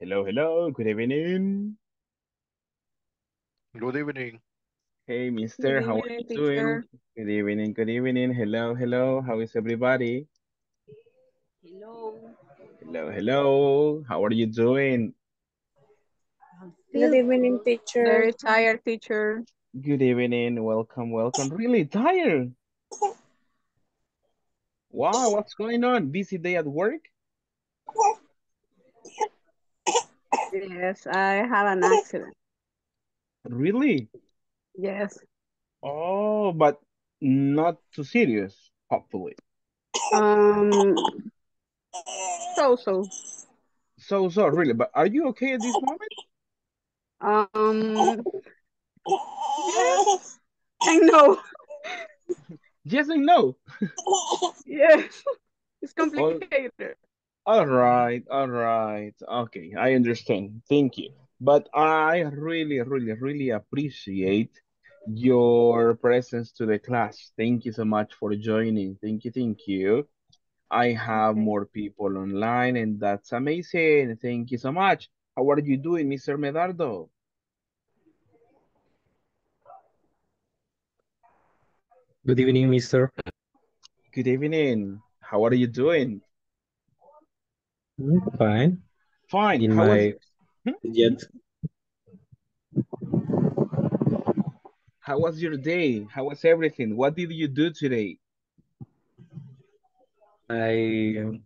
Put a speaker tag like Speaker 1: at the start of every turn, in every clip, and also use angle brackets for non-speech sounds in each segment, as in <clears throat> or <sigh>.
Speaker 1: Hello, hello, good evening.
Speaker 2: Good evening.
Speaker 1: Hey, mister,
Speaker 3: Good
Speaker 1: how are
Speaker 3: evening,
Speaker 1: you doing?
Speaker 3: teacher.
Speaker 1: Good evening, good evening. Hello, hello, how is everybody?
Speaker 3: Hello.
Speaker 1: Hello, hello, how are you doing?
Speaker 4: Good evening, teacher.
Speaker 3: Very tired, teacher.
Speaker 1: Good evening, welcome, welcome. Really tired? Wow, what's going on? Busy day at work?
Speaker 3: Yes, I had an accident.
Speaker 1: Really?
Speaker 3: Yes.
Speaker 1: Oh, but not too serious, hopefully.
Speaker 3: Um. So so.
Speaker 1: So, so, really, but are you okay at this moment?
Speaker 3: Um. Yes. I know. <laughs>
Speaker 1: Yes and no. <laughs>
Speaker 3: Yes. It's complicated.
Speaker 1: all right, all right. Okay, I understand. Thank you. But I really, really, really appreciate your presence to the class. Thank you so much for joining. Thank you, thank you. I have more people online, and that's amazing. Thank you so much. How are you doing, Mr. Medardo?
Speaker 5: Good evening, mister.
Speaker 1: Good evening. How are you doing?
Speaker 5: Fine.
Speaker 1: Fine.
Speaker 5: In
Speaker 1: How was
Speaker 5: my
Speaker 1: hmm?
Speaker 5: yet
Speaker 1: how was your day? How was everything? What did you do today?
Speaker 5: I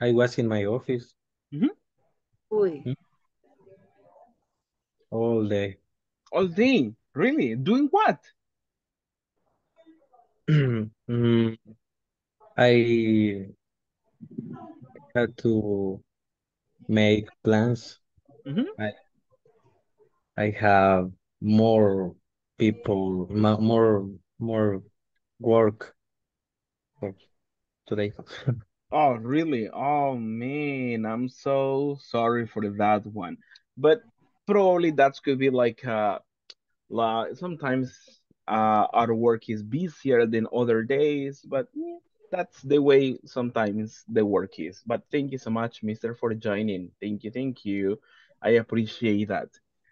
Speaker 5: I was in my office mm, all day.
Speaker 1: All day. Really? Doing what? <clears throat>
Speaker 5: Mm, I had to make plans.
Speaker 1: Mhm.
Speaker 5: I I have more people, more more work for today. <laughs>
Speaker 1: Oh, really? Oh, man. I'm so sorry for that one. But probably that could be like uh La, sometimes uh, our work is busier than other days, but yeah, that's the way sometimes the work is. But thank you so much, Mister, for joining. Thank you, thank you. I appreciate that.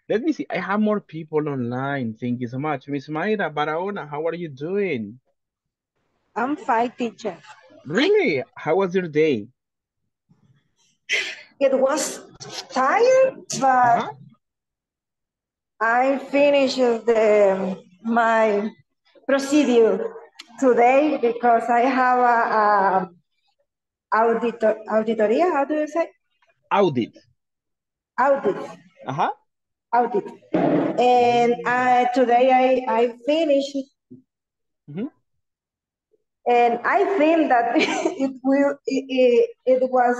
Speaker 1: Let me see. I have more people online. Thank you so much. Miss Mayra Barahona, how are you doing?
Speaker 4: I'm fine, teacher.
Speaker 1: Really? How was your day?
Speaker 4: It was tired, but
Speaker 1: Uh-huh.
Speaker 4: I finished the my procedure today because I have a, a auditor, auditoria. How do you say?
Speaker 1: Audit.
Speaker 4: Audit,
Speaker 1: Uh-huh.
Speaker 4: audit. And I, today I I finished,
Speaker 1: Mhm.
Speaker 4: and I think that <laughs> it will it, it, it was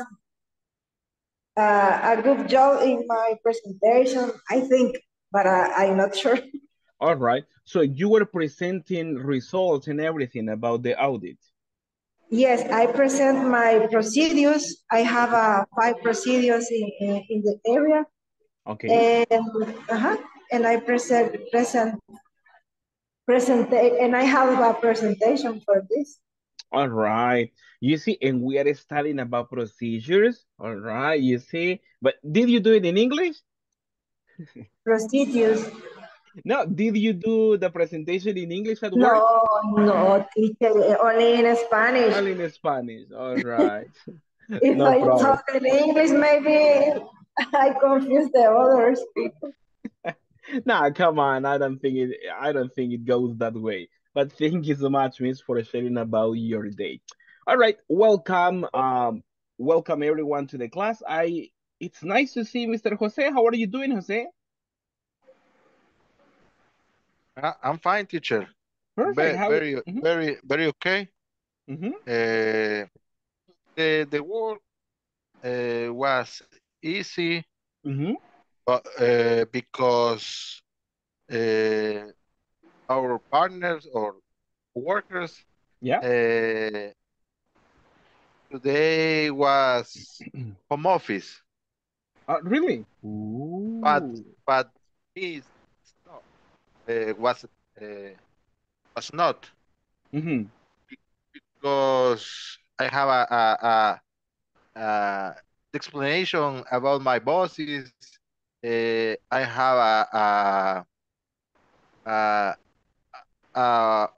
Speaker 4: uh, a good job in my presentation. I think, but I, I'm not sure. <laughs>
Speaker 1: All right. So you were presenting results and everything about the audit.
Speaker 4: Yes, I present my procedures. I have uh, five procedures in, in, the area,
Speaker 1: Okay.
Speaker 4: and uh-huh, and I present present present and I have a presentation for this.
Speaker 1: All right. You see, and we are studying about procedures. All right. You see, but did you do it in English?
Speaker 4: Procedures.
Speaker 1: No. Did you do the presentation in English at
Speaker 4: No,
Speaker 1: work?
Speaker 4: no, teacher, only in Spanish.
Speaker 1: Only in Spanish. All right. <laughs>
Speaker 4: If
Speaker 1: No
Speaker 4: I
Speaker 1: problem.
Speaker 4: talk in English, maybe I confuse the others. <laughs>
Speaker 1: Nah, come on. I don't think it. I don't think it goes that way. But thank you so much, Miss, for sharing about your day. All right. Welcome. Um. Welcome everyone to the class. I. It's nice to see Mr. Jose. How are you doing, Jose?
Speaker 2: I- I'm fine, teacher.
Speaker 1: Perfect.
Speaker 2: Very, very,
Speaker 1: Mhm,
Speaker 2: very, very okay.
Speaker 1: mhm.
Speaker 2: Uh, the the work uh, was easy,
Speaker 1: Mm-hmm.
Speaker 2: but uh, because uh, our partners or workers
Speaker 1: Yeah.
Speaker 2: uh, today was <clears throat> home office,
Speaker 1: Uh, really?
Speaker 2: but
Speaker 1: Ooh.
Speaker 2: but me is not, uh, was uh, was not
Speaker 1: Mm-hmm.
Speaker 2: because I have a a, a, a explanation about my boss is uh, I have a, a, a, a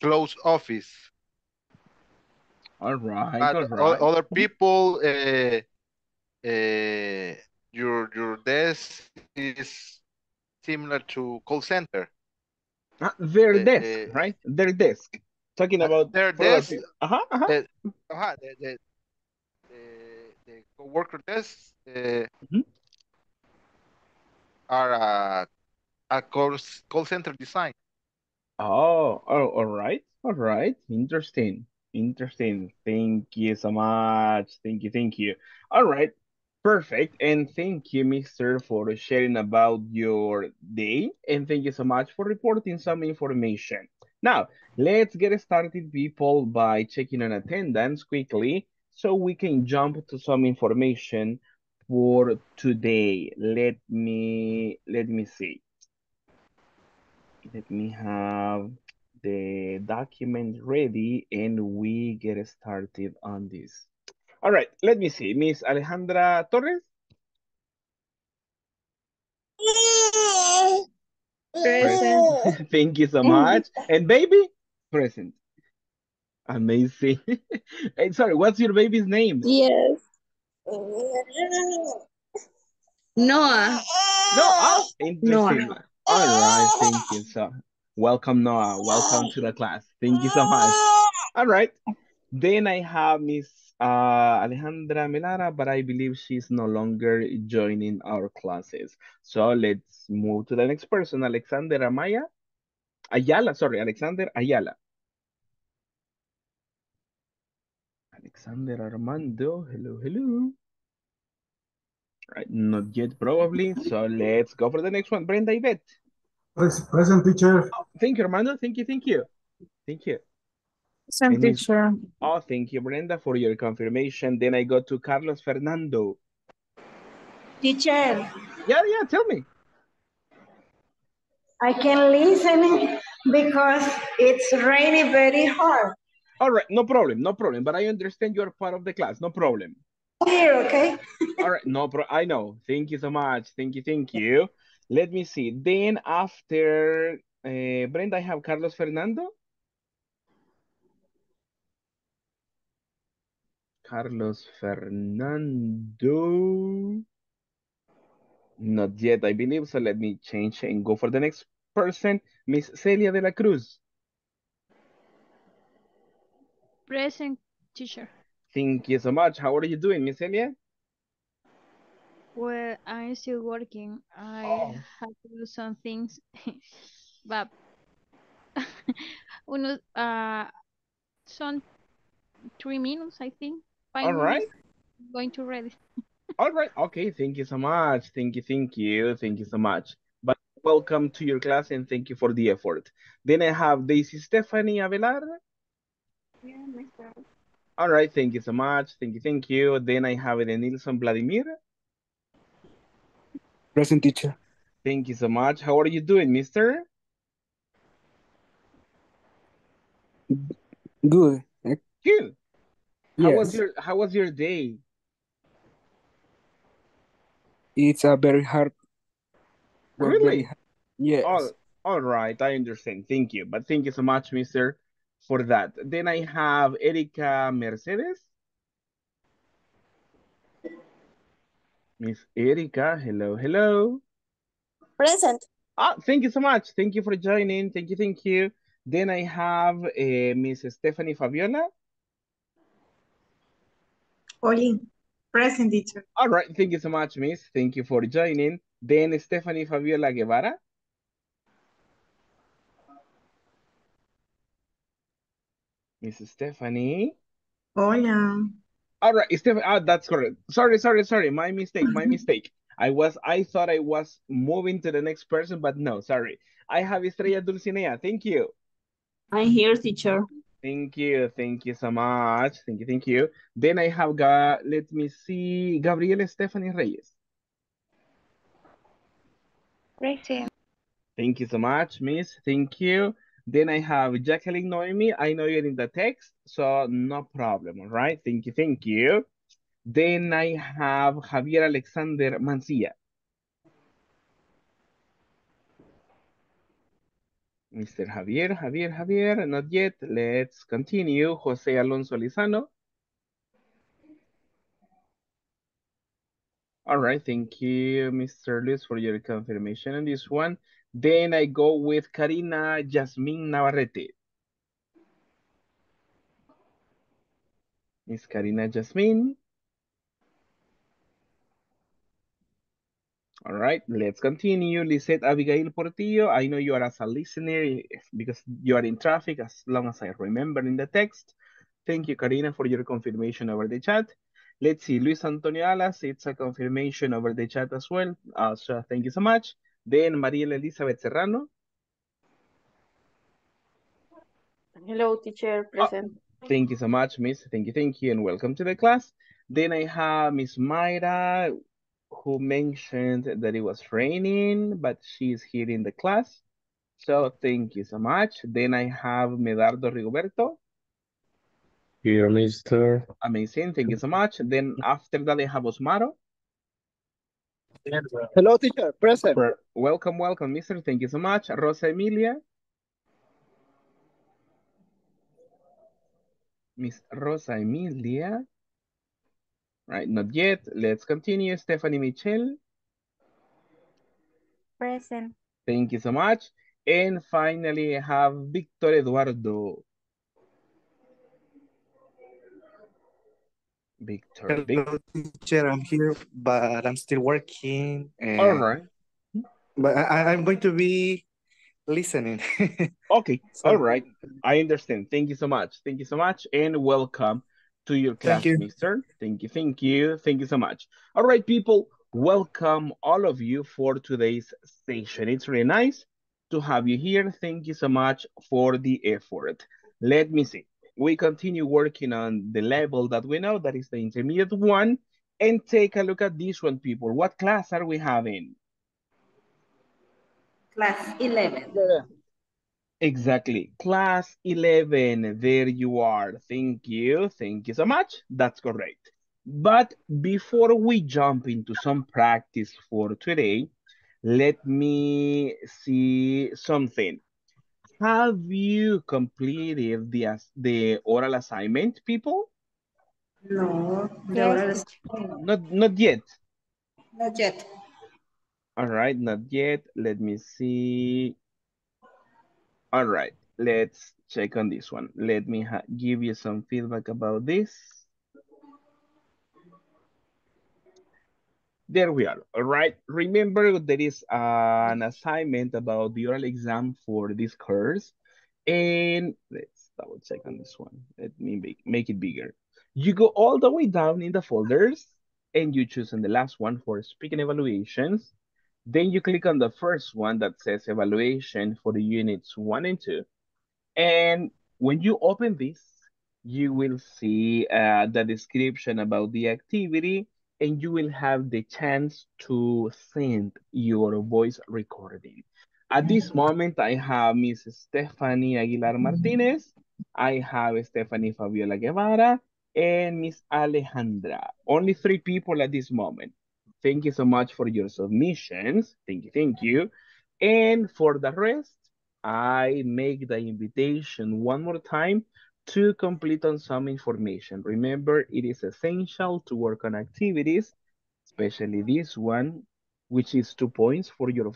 Speaker 2: close office.
Speaker 1: All right,
Speaker 2: But
Speaker 1: all
Speaker 2: other people, uh, uh, your your desk is similar to call center.
Speaker 1: Ah, their
Speaker 2: Uh,
Speaker 1: desk,
Speaker 2: uh,
Speaker 1: right? Their desk. Talking
Speaker 2: Uh,
Speaker 1: about
Speaker 2: their desk.
Speaker 1: Uh-huh, uh-huh.
Speaker 2: uh, uh, the, the, the, the co-worker desks uh,
Speaker 1: Mhm.
Speaker 2: are a, a call, call center design.
Speaker 1: Oh, oh, all right, all right. Interesting, interesting. Thank you so much. Thank you, thank you. All right, perfect. And thank you, Mister, for sharing about your day. And thank you so much for reporting some information. Now, let's get started, people, by checking on attendance quickly so we can jump to some information for today. Let me let me see. Let me have the document ready and we get started on this. All right, let me see. Miss Alejandra Torres,
Speaker 3: Present. <laughs>
Speaker 1: thank you so much. And baby, present. Amazing. <laughs> Hey, sorry, what's your baby's name?
Speaker 3: Yes. Noah.
Speaker 1: No, ah, interesting.
Speaker 3: Noah.
Speaker 1: All right, thank you. So, welcome, Noah. Welcome to the class. Thank you so much. All right. Then I have Miss uh, Alejandra Melara, but I believe she's no longer joining our classes. So let's move to the next person, Alexander Amaya. Ayala, sorry, Alexander Ayala. Alexander Armando, hello, hello. Right, not yet probably. So let's go for the next one. Brenda Yvette.
Speaker 6: Pres- Present teacher.
Speaker 1: Oh, thank you, Armando. Thank you, thank you. Thank you.
Speaker 3: Some teacher.
Speaker 1: Oh, thank you, Brenda, for your confirmation. Then I go to Carlos Fernando.
Speaker 4: Teacher,
Speaker 1: Yeah, yeah, tell me.
Speaker 4: I can listen because it's raining very hard
Speaker 1: All right, no problem, no problem. But I understand you're part of the class, no problem.
Speaker 4: here, okay? <laughs>
Speaker 1: All right, no pro. I know. Thank you so much. Thank you, thank you. Let me see. Then after uh, Brenda, I have Carlos Fernando. Carlos Fernando. Not yet, I believe. So let me change and go for the next person, Miss Celia de la Cruz.
Speaker 7: Present teacher.
Speaker 1: Thank you so much. How are you doing, Miss Celia?
Speaker 7: Well, I'm still working. I
Speaker 1: Oh.
Speaker 7: have to do some things, <laughs> but <laughs> unos, uh, some three minutes, I think. Five
Speaker 1: All right.
Speaker 7: minutes, going to ready.
Speaker 1: All right. Okay. Thank you so much. Thank you. Thank you. Thank you so much. But welcome to your class and thank you for the effort. Then I have Daisy Stephanie Avelar. Yeah, myself. All right. Thank you so much. Thank you. Thank you. Then I have Edenilson Vladimir.
Speaker 8: Present teacher.
Speaker 1: Thank you so much. How are you doing, mister?
Speaker 8: Good.
Speaker 1: Good. How was your How was your day?
Speaker 8: it's a very hard. work, very
Speaker 1: Really?
Speaker 8: hard. Yes.
Speaker 1: All, all right. I understand. Thank you. But thank you so much, mister, for that. Then I have Erika Mercedes. Miss Erika, hello, hello.
Speaker 3: Present.
Speaker 1: Ah, thank you so much. Thank you for joining. Thank you, thank you. Then I have uh, Miss Stephanie Fabiola.
Speaker 9: Oli, present teacher.
Speaker 1: All right. Thank you so much, Miss. Thank you for joining. Then Stephanie Fabiola Guevara. Miss Stephanie.
Speaker 9: Hola.
Speaker 1: All right, Steph, ah, that's correct. Sorry, sorry, sorry. My mistake, my <laughs> mistake. I was, I thought I was moving to the next person, but no, sorry. I have Estrella Dulcinea. Thank you.
Speaker 3: I'm here, teacher.
Speaker 1: Thank you. Thank you so much. Thank you. Thank you. Then I have, got, let me see, Gabriela Stephanie Reyes.
Speaker 7: Present.
Speaker 1: Thank you so much, Miss. Thank you. Then I have Jacqueline Noemi. I know you're in the text, so no problem. All right. Thank you. Thank you. Then I have Javier Alexander Mancilla. Mr. Javier, Javier, Javier, not yet. Let's continue. Jose Alonso Lizano. All right, thank you, Mr. Luis, for your confirmation on this one. Then I go with Karina Jasmine Navarrete. Miss Karina Jasmine. All right, let's continue. Lisette Abigail Portillo. I know you are as a listener because you are in traffic as long as I remember in the text. Thank you, Karina, for your confirmation over the chat. Let's see, Luis Antonio Alas, it's a confirmation over the chat as well. Uh, so thank you so much. Then Mariela Elizabeth Serrano.
Speaker 10: Hello, teacher, present.
Speaker 1: Oh, thank you so much, Miss. Thank you, thank you, and welcome to the class. Then I have Miss Mayra, who mentioned that it was raining, but she's here in the class. So thank you so much. Then I have Medardo Rigoberto.
Speaker 5: Here, mister.
Speaker 1: Amazing, thank you so much. Then after that, I have Osmaro.
Speaker 8: Hello, teacher, present.
Speaker 1: Welcome, welcome, mister. Thank you so much. Rosa Emilia. Miss Rosa Emilia. Right, not yet. Let's continue. Stephanie Michelle.
Speaker 10: Present.
Speaker 1: Thank you so much. And finally, I have Victor Eduardo. Victor.
Speaker 11: Hello, teacher. I'm here, but I'm still working. And,
Speaker 1: All right.
Speaker 11: But I, I'm going to be listening. <laughs>
Speaker 1: okay. All right. I understand. Thank you so much. Thank you so much. And welcome to your class,
Speaker 11: Thank you.
Speaker 1: mister. Thank you. Thank you. Thank you so much. All right, people. Welcome all of you for today's session. It's really nice to have you here. Thank you so much for the effort. Let me see. We continue working on the level that we know, that is the intermediate one. And take a look at this one, people. What class are we having?
Speaker 4: Class 11.
Speaker 1: Exactly. Class 11. There you are. Thank you. Thank you so much. That's correct. But before we jump into some practice for today, let me see something. Have you completed the, the oral assignment, people?
Speaker 4: No, the
Speaker 10: Yes,
Speaker 4: oral is
Speaker 1: Not, not yet.
Speaker 4: not yet.
Speaker 1: All right, not yet. Let me see. All right, let's check on this one. Let me give you some feedback about this. There we are. All right. Remember there is an assignment about the oral exam for this course. And let's double check on this one. Let me make, make it bigger. You go all the way down in the folders and you choose on the last one for speaking evaluations. Then you click on the first one that says evaluation for the units one and two. And when you open this, you will see uh, the description about the activity and you will have the chance to send your voice recording. At this moment, I have Miss Stephanie Aguilar Martinez, I have Stephanie Fabiola Guevara, and Miss Alejandra. Only three people at this moment. Thank you so much for your submissions. Thank you, thank you. And for the rest, I make the invitation one more time to complete on some information. Remember, it is essential to work on activities, especially this one, which is two points for your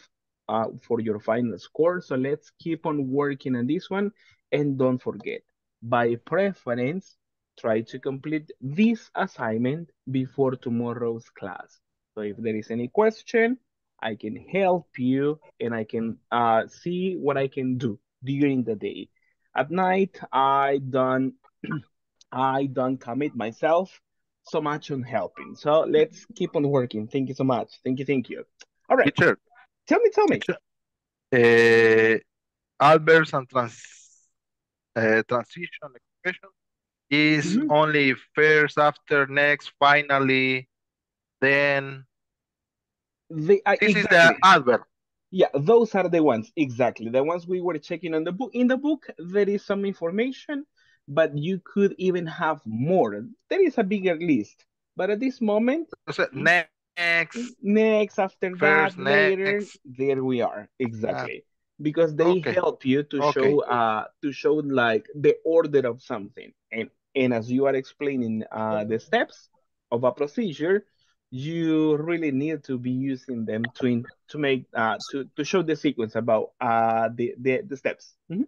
Speaker 1: uh, for your final score. So let's keep on working on this one. And don't forget, by preference, try to complete this assignment before tomorrow's class. So if there is any question, I can help you and I can uh, see what I can do during the day. At night, I don't, <clears throat> I don't commit myself so much on helping. So let's keep on working. Thank you so much. Thank you, thank you. All right.
Speaker 2: Teacher,
Speaker 1: Tell me, tell me.
Speaker 2: uh, adverbs and trans, uh, transition expression is
Speaker 1: Mhm.
Speaker 2: only first, after, next, finally, then.
Speaker 1: The, uh,
Speaker 2: This is the
Speaker 1: exactly.
Speaker 2: adverb.
Speaker 1: Yeah, those are the ones, exactly. The ones we were checking on the book. In the book, there is some information, but you could even have more. There is a bigger list. But at this moment,
Speaker 2: So, next.
Speaker 1: next, after
Speaker 2: First,
Speaker 1: that, later, there we are. Exactly. Because they
Speaker 2: okay.
Speaker 1: help you to
Speaker 2: Okay.
Speaker 1: show uh to show like the order of something. And and as you are explaining uh the steps of a procedure, you really need to be using them to in, to make uh to to show the sequence about uh the the, the steps. Mhm.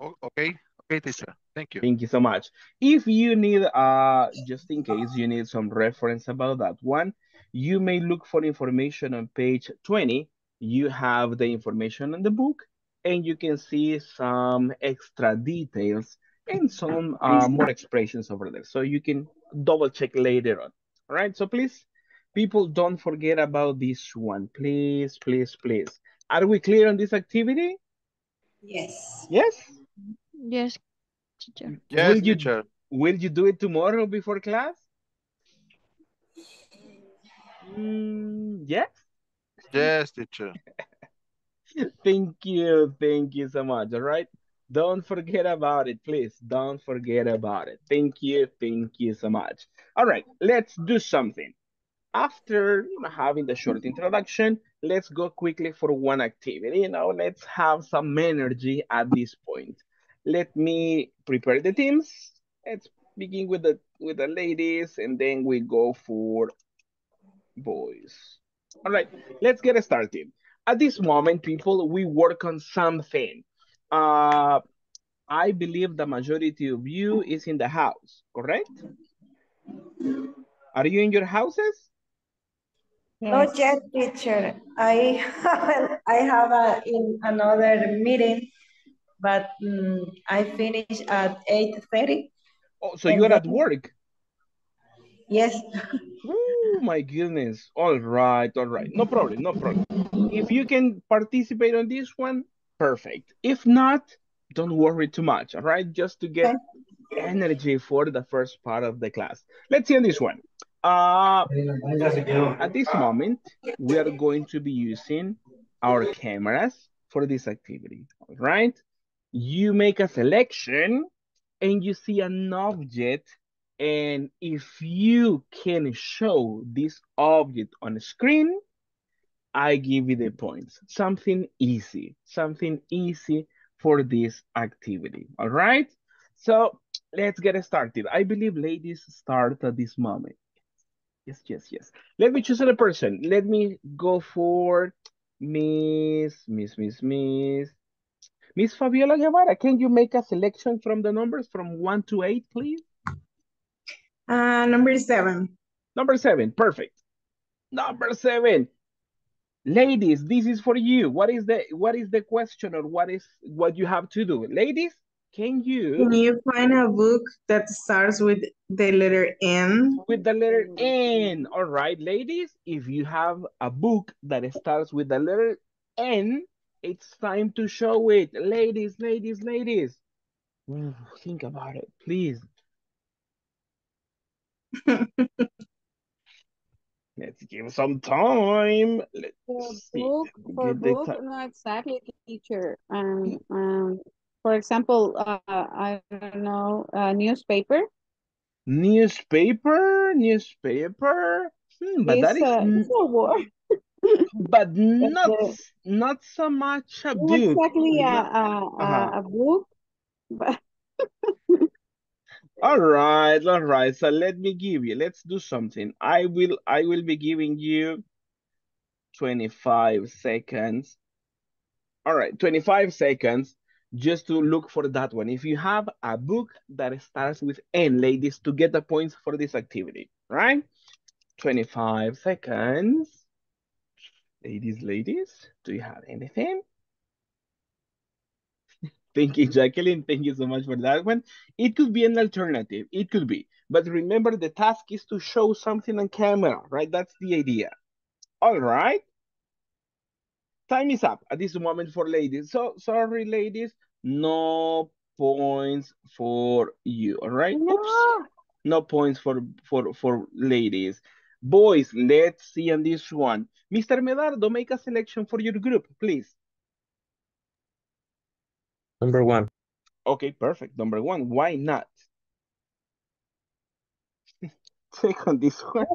Speaker 2: Okay, okay, teacher. Thank you.
Speaker 1: Thank you so much. If you need, uh, just in case you need some reference about that one, you may look for information on page 20. You have the information in the book and you can see some extra details and some uh, more expressions over there. So you can double check later on. All right, so please, people don't forget about this one. Please, please, please. Are we clear on this activity?
Speaker 4: Yes.
Speaker 1: Yes?
Speaker 7: Yes, teacher.
Speaker 2: Yes,
Speaker 1: will you
Speaker 2: teacher.
Speaker 1: will you do it tomorrow before class? Mm, yes.
Speaker 2: Yes, teacher. <laughs>
Speaker 1: Thank you. Thank you so much. All right. Don't forget about it, please. Don't forget about it. Thank you. Thank you so much. All right. Let's do something. After having the short introduction, let's go quickly for one activity. You know, let's have some energy at this point. Let me prepare the teams. Let's begin with the with the ladies, and then we go for boys. All right, let's get started. At this moment, people, we work on something. Uh, I believe the majority of you is in the house, correct? Are you in your houses?
Speaker 4: Not yet, teacher. I haven't, I have a, in another meeting, but mm, I finish at 8.30.
Speaker 1: Oh, so you're at work.
Speaker 4: Yes.
Speaker 1: Oh my goodness. All right, all right. No problem, no problem. If you can participate on this one, perfect. If not, don't worry too much, all right? Just to get energy for the first part of the class. Let's see on this one. Uh, at this moment, we are going to be using our cameras for this activity, all right? You make a selection and you see an object and if you can show this object on the screen, I give you the points. Something easy, something easy for this activity, all right? So let's get started. I believe ladies start at this moment. Yes, yes, yes. Let me choose a person. Let me go for Miss, Miss, Miss, Miss. Miss Fabiola Guevara, can you make a selection from the numbers from one to eight, please?
Speaker 9: Uh, number seven.
Speaker 1: Number seven, perfect. Number seven. Ladies, this is for you. What is the what is the question or what is what you have to do? Ladies, can you
Speaker 9: Can you find a book that starts with the letter N?
Speaker 1: with the letter N? All right, ladies, if you have a book that starts with the letter N, it's time to show it. Ladies, ladies, ladies. Ooh, think about it, please. <laughs> Let's give some time. Let's
Speaker 3: For
Speaker 1: see.
Speaker 3: book, for book, not exactly, teacher. Um, um, for example, uh, I don't know, uh, newspaper.
Speaker 1: Newspaper, newspaper. Hmm, but that
Speaker 3: It's
Speaker 1: is
Speaker 3: a,
Speaker 1: n-
Speaker 3: it's a word. <laughs>
Speaker 1: but not not so much a book.
Speaker 3: exactly a, a,
Speaker 1: Uh-huh.
Speaker 3: a, a book, but <laughs>
Speaker 1: All right, all right. So let me give you. Let's do something. I will I will be giving you 25 seconds. All right, 25 seconds just to look for that one. If you have a book that starts with N, ladies, to get the points for this activity, right? 25 seconds. Ladies, ladies, do you have anything? <laughs> Thank you, Jacqueline. Thank you so much for that one. It could be an alternative. It could be. But remember, the task is to show something on camera, right? That's the idea. All right. Time is up at this moment for ladies. So, sorry, ladies. No points for you, all right? Oops. No points for, for, for ladies. Boys, let's see on this one. Mr. Medardo, make a selection for your group, please.
Speaker 5: Number one.
Speaker 1: Okay, perfect. Number one, why not? Check on this one.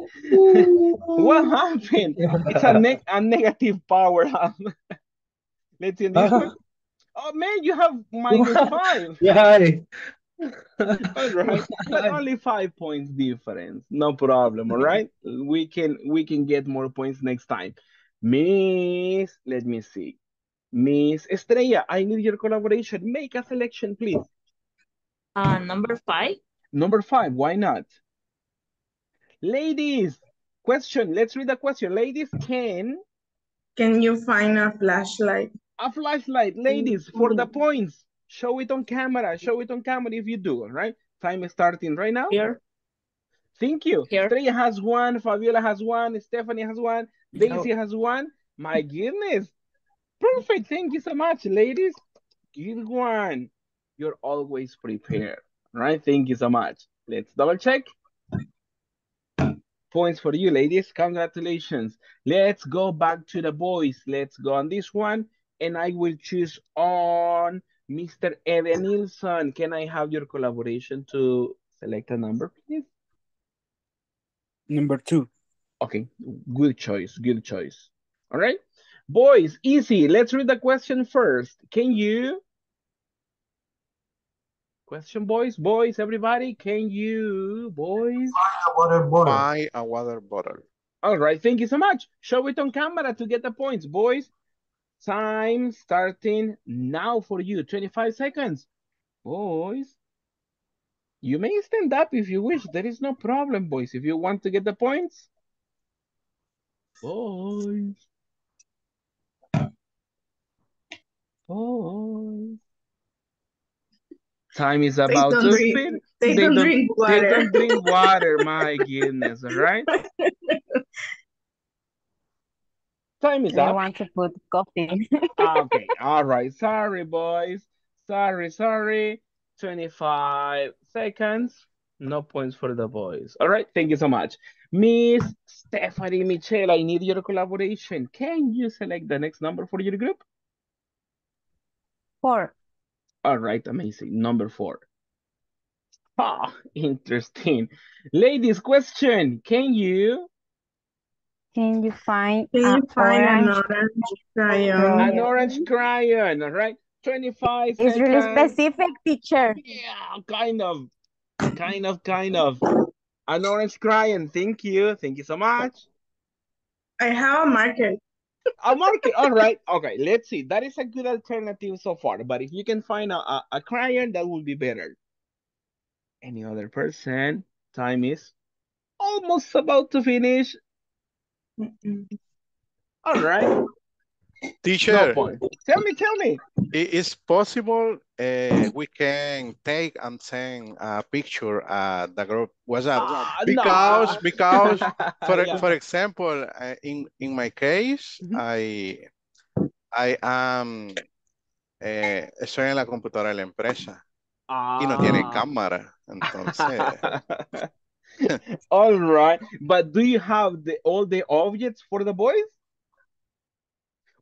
Speaker 1: what happened? It's a, neg a negative power. Let's see this one. Oh man, you have minus five. <laughs>
Speaker 5: Yeah.
Speaker 1: all right, but <laughs> only five points difference. No problem. All right, we can we can get more points next time. Miss, let me see. Miss Estrella, I need your collaboration. Make a selection, please.
Speaker 12: Uh, number five.
Speaker 1: Number five, why not? Ladies, question. Let's read the question. Ladies, can
Speaker 9: Can you find a flashlight?
Speaker 1: a flashlight, ladies, for the mm-hmm. points. Show it on camera. Show it on camera if you do, all right? Time is starting right now.
Speaker 12: Here.
Speaker 1: Thank you.
Speaker 12: Here.
Speaker 1: Estrella has one, Fabiola has one, Stephanie has one, Daisy has one. My goodness. Perfect. Thank you so much, ladies. Good one. You're always prepared, right? Thank you so much. Let's double check. Points for you, ladies. Congratulations. Let's go back to the boys. Let's go on this one. And I will choose on Mr. Edenilson. Can I have your collaboration to select a number, please?
Speaker 8: Number two.
Speaker 1: Okay, good choice, good choice. All right, boys, easy. Let's read the question first. Can you? Question, boys, boys, everybody, can you, boys?
Speaker 6: Buy a Water bottle.
Speaker 2: Buy a water bottle.
Speaker 1: All right, thank you so much. Show it on camera to get the points, boys. Time starting now for you, 25 seconds. Boys, you may stand up if you wish. There is no problem, boys. If you want to get the points. Boys. Boys. Time is about to
Speaker 9: drink-
Speaker 1: spin.
Speaker 9: they don't drink
Speaker 1: They
Speaker 9: water.
Speaker 1: don't drink <laughs> water. My goodness, all right? Time is
Speaker 3: I
Speaker 1: up.
Speaker 3: I want to put coffee.
Speaker 1: Ah, <laughs> okay, all right. Sorry, boys. Sorry, sorry. 25 seconds. No points for the boys. All right, thank you so much. Miss Stephanie Michelle, I need your collaboration. Can you select the next number for your group?
Speaker 3: Four.
Speaker 1: All right, amazing. Number four. Ah, <laughs> interesting. Ladies, question. Can you
Speaker 3: Can you find
Speaker 9: Can you find an
Speaker 3: orange?
Speaker 9: orange crayon?
Speaker 1: an orange crayon? All right, 25
Speaker 3: It's really specific, teacher.
Speaker 1: Yeah, kind of. Kind of, kind of. An orange crayon. Thank you. Thank you so much.
Speaker 9: I have a marker.
Speaker 1: A marker. All right. Okay, let's see. That is a good alternative so far. But if you can find a, a, a crayon, that would be better. Any other person? Time is almost about to finish.
Speaker 9: Mm-mm.
Speaker 1: All right. No
Speaker 2: Teacher,
Speaker 1: point. Tell me, tell me.
Speaker 2: It's possible uh, we can take and send a picture at the group WhatsApp?
Speaker 1: Ah,
Speaker 2: Because,
Speaker 1: no. <laughs>
Speaker 2: because, for,
Speaker 1: Yeah.
Speaker 2: for example, uh, in, in my case,
Speaker 1: Mhm.
Speaker 2: I, I am, eh, estoy en la computadora de la empresa y no tiene
Speaker 1: Ah.
Speaker 2: cámara, entonces, <laughs>
Speaker 1: All right. But do you have the all the objects for the boys?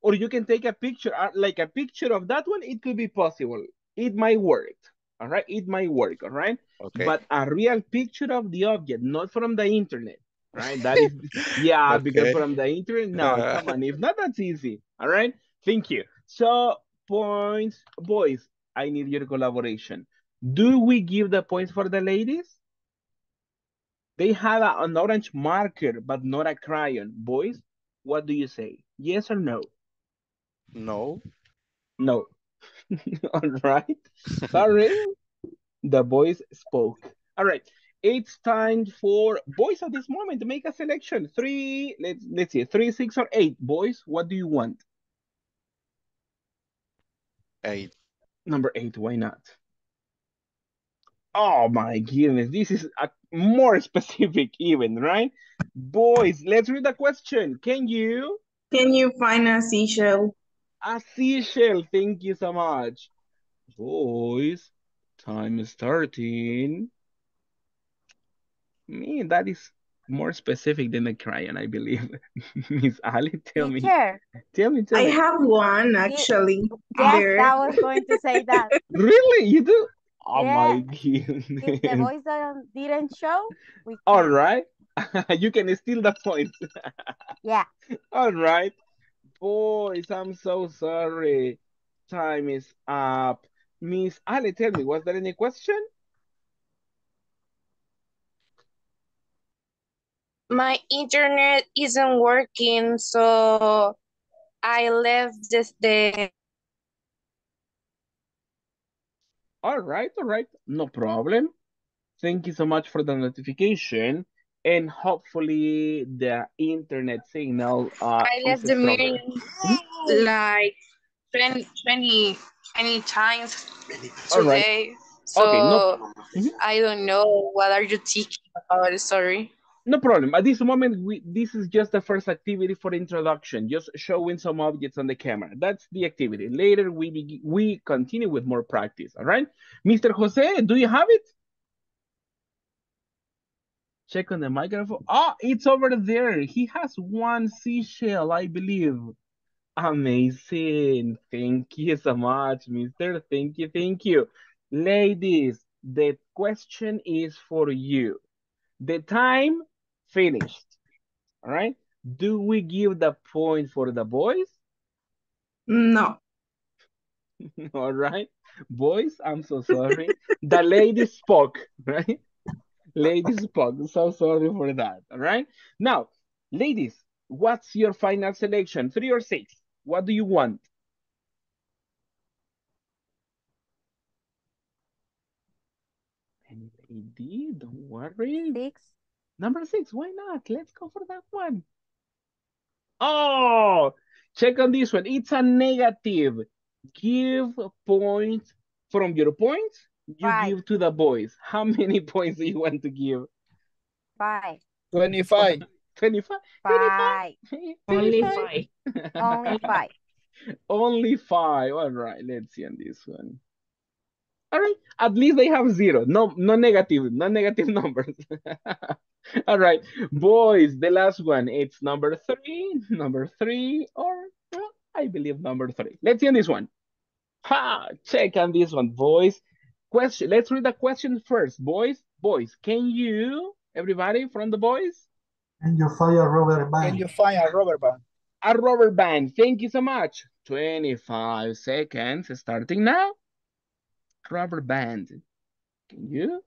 Speaker 1: Or you can take a picture, uh, like a picture of that one, it could be possible. It might work. All right. It might work. All right.
Speaker 2: okay.
Speaker 1: But a real picture of the object, not from the internet. Right. That is, <laughs> yeah, <laughs> because from the internet, no, <laughs> come on. If not, that's easy. All right. Thank you. So, points, boys, I need your collaboration. Do we give the points for the ladies? They have a- an orange marker, but not a crayon. Boys, what do you say? Yes or no?
Speaker 2: No.
Speaker 1: No. <laughs> All right. Sorry. the boys spoke. All right. It's time for boys at this moment to make a selection. Three, let's let's see, three, six, or eight. Boys, what do you want?
Speaker 2: Eight.
Speaker 1: Number eight, why not? Oh my goodness, this is a more <laughs> specific even, right? Boys, let's read the question. Can you?
Speaker 9: Can you find a seashell?
Speaker 1: A seashell, thank you so much. Boys, time is starting. Me, that is more specific than the crayon, I believe. <laughs> Miss Ali, tell me.
Speaker 3: Teacher.
Speaker 1: Tell me, tell
Speaker 9: I
Speaker 1: me.
Speaker 9: have one actually. <laughs>
Speaker 3: Yes,
Speaker 9: There.
Speaker 3: I was going to say that. <laughs>
Speaker 1: Really? You do? Oh
Speaker 10: Yeah.
Speaker 1: my
Speaker 10: If the
Speaker 1: goodness.
Speaker 10: boys don't, didn't show, we
Speaker 1: All You can steal the point.
Speaker 10: Yeah.
Speaker 1: All right. Oh, Boys, I'm so sorry. Time is up. Miss Ali, tell me, was there any question?
Speaker 13: My internet isn't working, so I left this the
Speaker 1: All right, all right. No problem. Thank you so much for the notification. And hopefully the internet signal uh,
Speaker 13: I left the meeting like 20, 20, 20 times
Speaker 1: All right.
Speaker 13: today.
Speaker 1: Okay, no,
Speaker 13: So
Speaker 1: Mhm.
Speaker 13: I don't know what are you teaching about. Sorry.
Speaker 1: no problem. At this moment, we this is just the first activity for introduction, just showing some objects on the camera. That's the activity. Later, we begin, we continue with more practice. All right, Mr. Jose, do you have it? Check on the microphone. Oh, it's over there. He has one seashell, I believe. Amazing. Thank you so much, mister. Thank you, thank you. Ladies, the question is for you. The time finished. All right. Do we give the point for the boys?
Speaker 9: No. <laughs>
Speaker 1: All right. Boys, I'm so sorry. The lady spoke, <laughs> right? Lady spoke. So sorry for that. All right. Now, ladies, what's your final selection? Three or six? What do you want? Any lady? Don't worry.
Speaker 10: Six.
Speaker 1: Number six, why not? Let's go for that one. Oh, check on this one. It's a negative. Give points from your points. You
Speaker 10: Five.
Speaker 1: give to the boys. How <laughs> many points do you want to give?
Speaker 10: Five.
Speaker 8: 25. <laughs>
Speaker 1: 25?
Speaker 10: Five.
Speaker 12: Only five. <laughs>
Speaker 10: Only five.
Speaker 1: Only five. All right, let's see on this one. All right, at least they have zero. No, no negative, no negative numbers. All right, boys, the last one. It's number three, number three, or well, I believe number three. Let's see on this one. Ha! Check on this one, boys. Question. Let's read the question first, boys. Boys, can you, everybody from the boys?
Speaker 6: Can you fire rubber band?
Speaker 8: Can
Speaker 6: band?
Speaker 8: you find a rubber band?
Speaker 1: A rubber band. Thank you so much. 25 seconds starting now. Rubber band. Can you?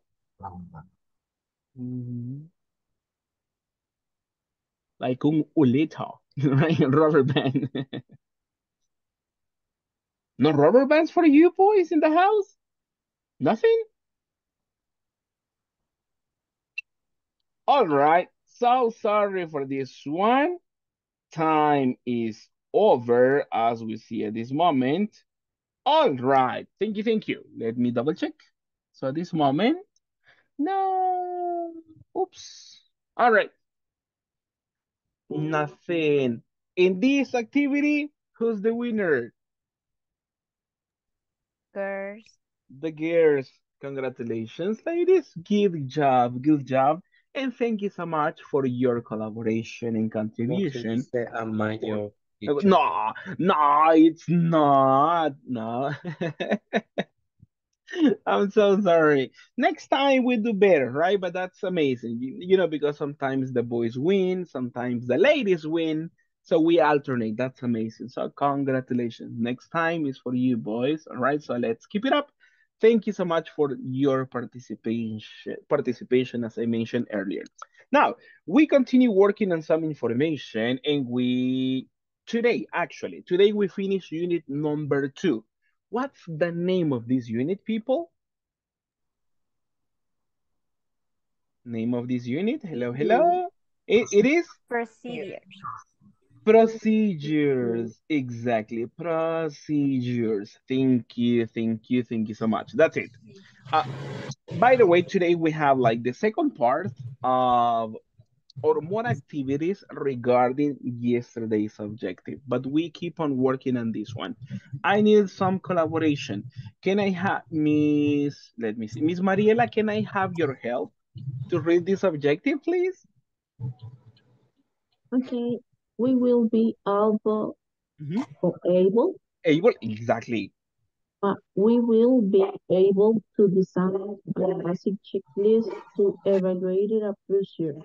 Speaker 1: Mhm. Like un ulito, <laughs> right? Rubber band. <laughs> no rubber bands for you boys in the house? Nothing? All right. So sorry for this one. Time is over as we see at this moment. All right. Thank you, thank you. Let me double check. So at this moment, no. Oops. All right. Nothing. In this activity, who's the winner?
Speaker 10: Girls.
Speaker 1: The girls. Congratulations, ladies. Good job. Good job. And thank you so much for your collaboration and contribution.
Speaker 5: Say a mayo.
Speaker 1: Uh, No, no, it's not. No. <laughs> I'm so sorry. Next time we do better, right? But that's amazing. You, you know, because sometimes the boys win, sometimes the ladies win. So we alternate. That's amazing. So congratulations. Next time is for you boys. All right. So let's keep it up. Thank you so much for your participation, participation, as I mentioned earlier. Now, we continue working on some information and we, today, actually, today we finish unit number two. What's the name of this unit, people? Name of this unit? Hello, hello. It, it is?
Speaker 10: Procedures.
Speaker 1: Procedures, exactly. Procedures. Thank you, thank you, thank you so much. That's it. Uh, by the way, today we have like the second part of or more activities regarding yesterday's objective, but we keep on working on this one. I need some collaboration. Can I have Miss, let me see, Miss Mariela, can I have your help to read this objective, please?
Speaker 14: Okay, we will be able
Speaker 1: Mhm.
Speaker 14: or able
Speaker 1: Able, exactly.
Speaker 15: Uh, we will be able to design the basic checklist to evaluate a procedure.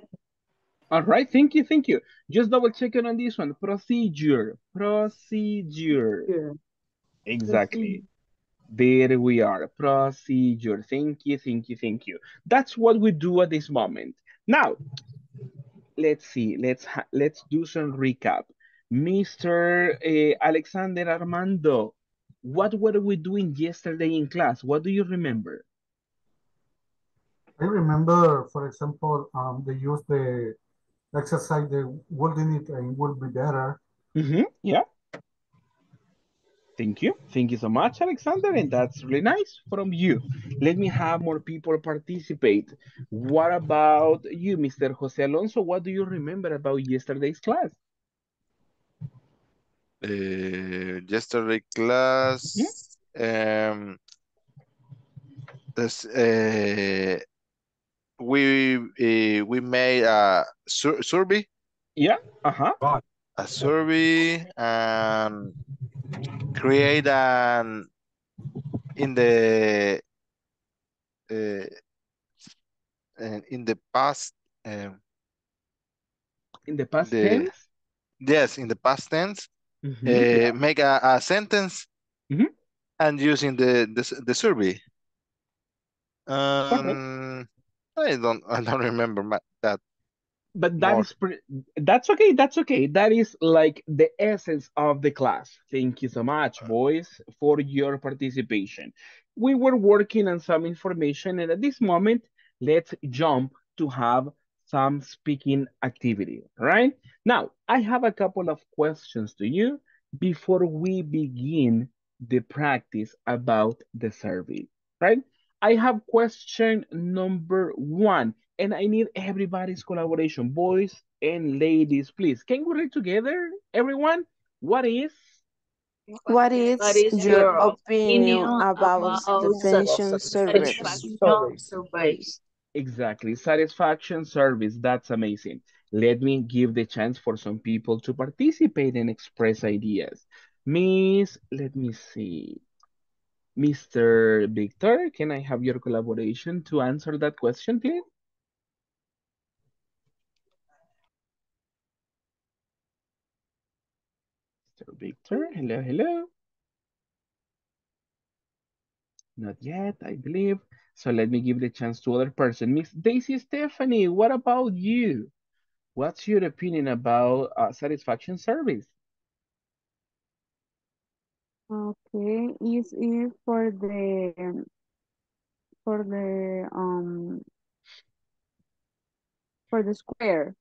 Speaker 1: All right, thank you, thank you. Just double checking on this one. Procedure, procedure. Exactly. There we are, procedure. Thank you, thank you, thank you. That's what we do at this moment. Now, let's see, let's let's do some recap. Mr. Uh, Alexander Armando, what were we doing yesterday in class? What do you remember?
Speaker 6: I remember, for example, um, they use the exercise, the wouldn't it and would be better.
Speaker 1: Mm -hmm. Yeah. Thank you. Thank you so much, Alexander. And that's really nice from you. Let me have more people participate. What about you, Mr. Jose Alonso? What do you remember about yesterday's class?
Speaker 2: Uh, yesterday class, yeah. um, this, uh, we uh, we made a sur survey.
Speaker 1: Yeah. Uh huh.
Speaker 2: A survey and create an in the uh, in the past. Um,
Speaker 1: in the past
Speaker 2: the,
Speaker 1: tense.
Speaker 2: Yes, in the past tense.
Speaker 1: Mm -hmm.
Speaker 2: uh. Make a, a sentence
Speaker 1: mm -hmm.
Speaker 2: and using the the, the survey. Um, okay. I don't I don't remember my, that.
Speaker 1: But that More. is that's okay. That's okay. That is like the essence of the class. Thank you so much, uh, boys, for your participation. We were working on some information, and at this moment, let's jump to have some speaking activity, right? Now, I have a couple of questions to you before we begin the practice about the survey, right? I have question number one, and I need everybody's collaboration, boys and ladies, please. Can we read together, everyone? What is?
Speaker 16: What is,
Speaker 12: What is
Speaker 16: your,
Speaker 12: your
Speaker 16: opinion
Speaker 12: opinion
Speaker 16: about,
Speaker 12: about
Speaker 16: the pension survey?
Speaker 12: satisfaction surveys?
Speaker 1: Exactly, satisfaction service. That's amazing. Let me give the chance for some people to participate and express ideas. Miss, let me see. Mr. Victor, can I have your collaboration to answer that question, please? Mr. Victor, hello, hello. Not yet, I believe. So let me give the chance to other person. Miss Daisy Stephanie, what about you? What's your opinion about uh, satisfaction service?
Speaker 17: Okay, is it for the for the um for the square?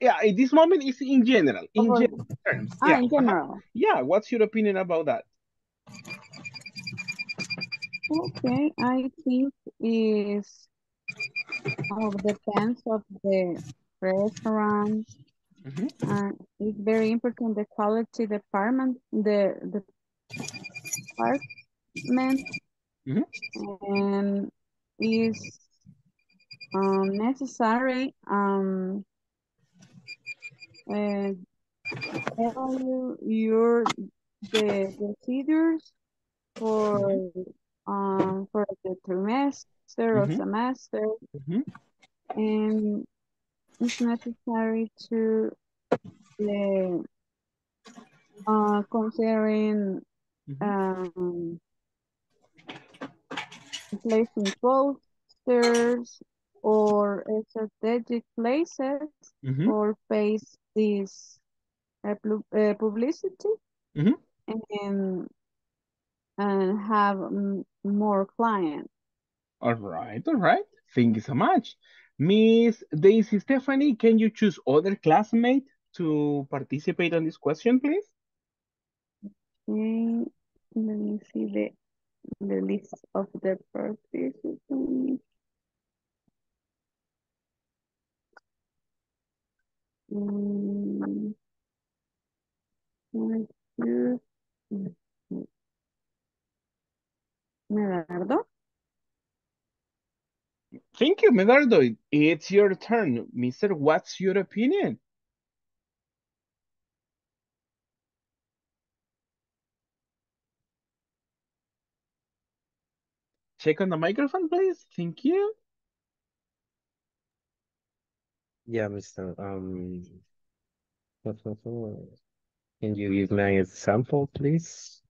Speaker 1: Yeah, at this moment it's in general, in
Speaker 17: Oh,
Speaker 1: general terms.
Speaker 17: Ah,
Speaker 1: yeah.
Speaker 17: in general.
Speaker 1: Yeah, what's your opinion about that?
Speaker 17: Okay, I think is of the depends of the restaurant.
Speaker 1: Mhm.
Speaker 17: And it's very important the quality department, the the department,
Speaker 1: Mhm.
Speaker 17: and is um necessary um uh, tell you your the procedures for um for the trimester or
Speaker 1: Mhm.
Speaker 17: semester
Speaker 1: Mhm.
Speaker 17: and it's necessary to uh considering
Speaker 1: Mhm.
Speaker 17: um placing posters or strategic places
Speaker 1: Mhm.
Speaker 17: or face this uh, uh, publicity
Speaker 1: Mhm.
Speaker 17: and and have m- more clients.
Speaker 1: All right, all right. Thank you so much. Miss Daisy Stephanie, can you choose other classmate to participate on this question, please?
Speaker 17: Okay, let me see the the list of the participants. Mm, Medardo.
Speaker 1: Thank you, Medardo. It's your turn. Mister, what's your opinion? check on the microphone, please. Thank you.
Speaker 5: Yeah, Mr. Um, can you give me an example, please?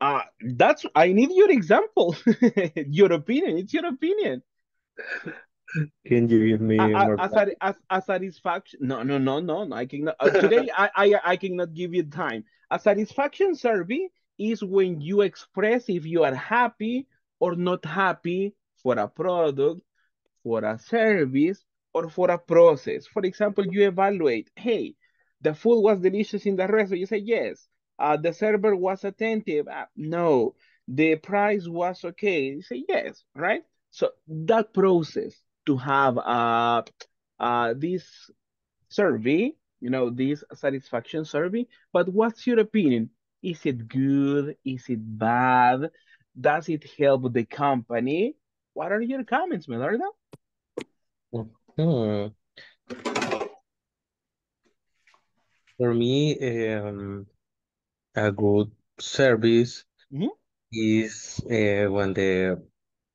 Speaker 1: Uh, that's I need your example. <laughs> your opinion. It's your opinion.
Speaker 5: Can you give me more?
Speaker 1: a, a, a satisfaction. No, no, no, no, no. I cannot. Uh, today, I, I, I cannot give you time. A satisfaction survey is when you express if you are happy or not happy for a product, for a service, or for a process. For example, you evaluate. Hey, the food was delicious in the restaurant. You say yes. Uh, the server was attentive. Uh, no. The price was okay. You say yes, right? So that process to have uh, uh, this survey, you know, this satisfaction survey. But what's your opinion? Is it good? Is it bad? Does it help the company? What are your comments, Medardo?
Speaker 5: Hmm. For me, um, a good service
Speaker 1: Mhm.
Speaker 5: is uh, when the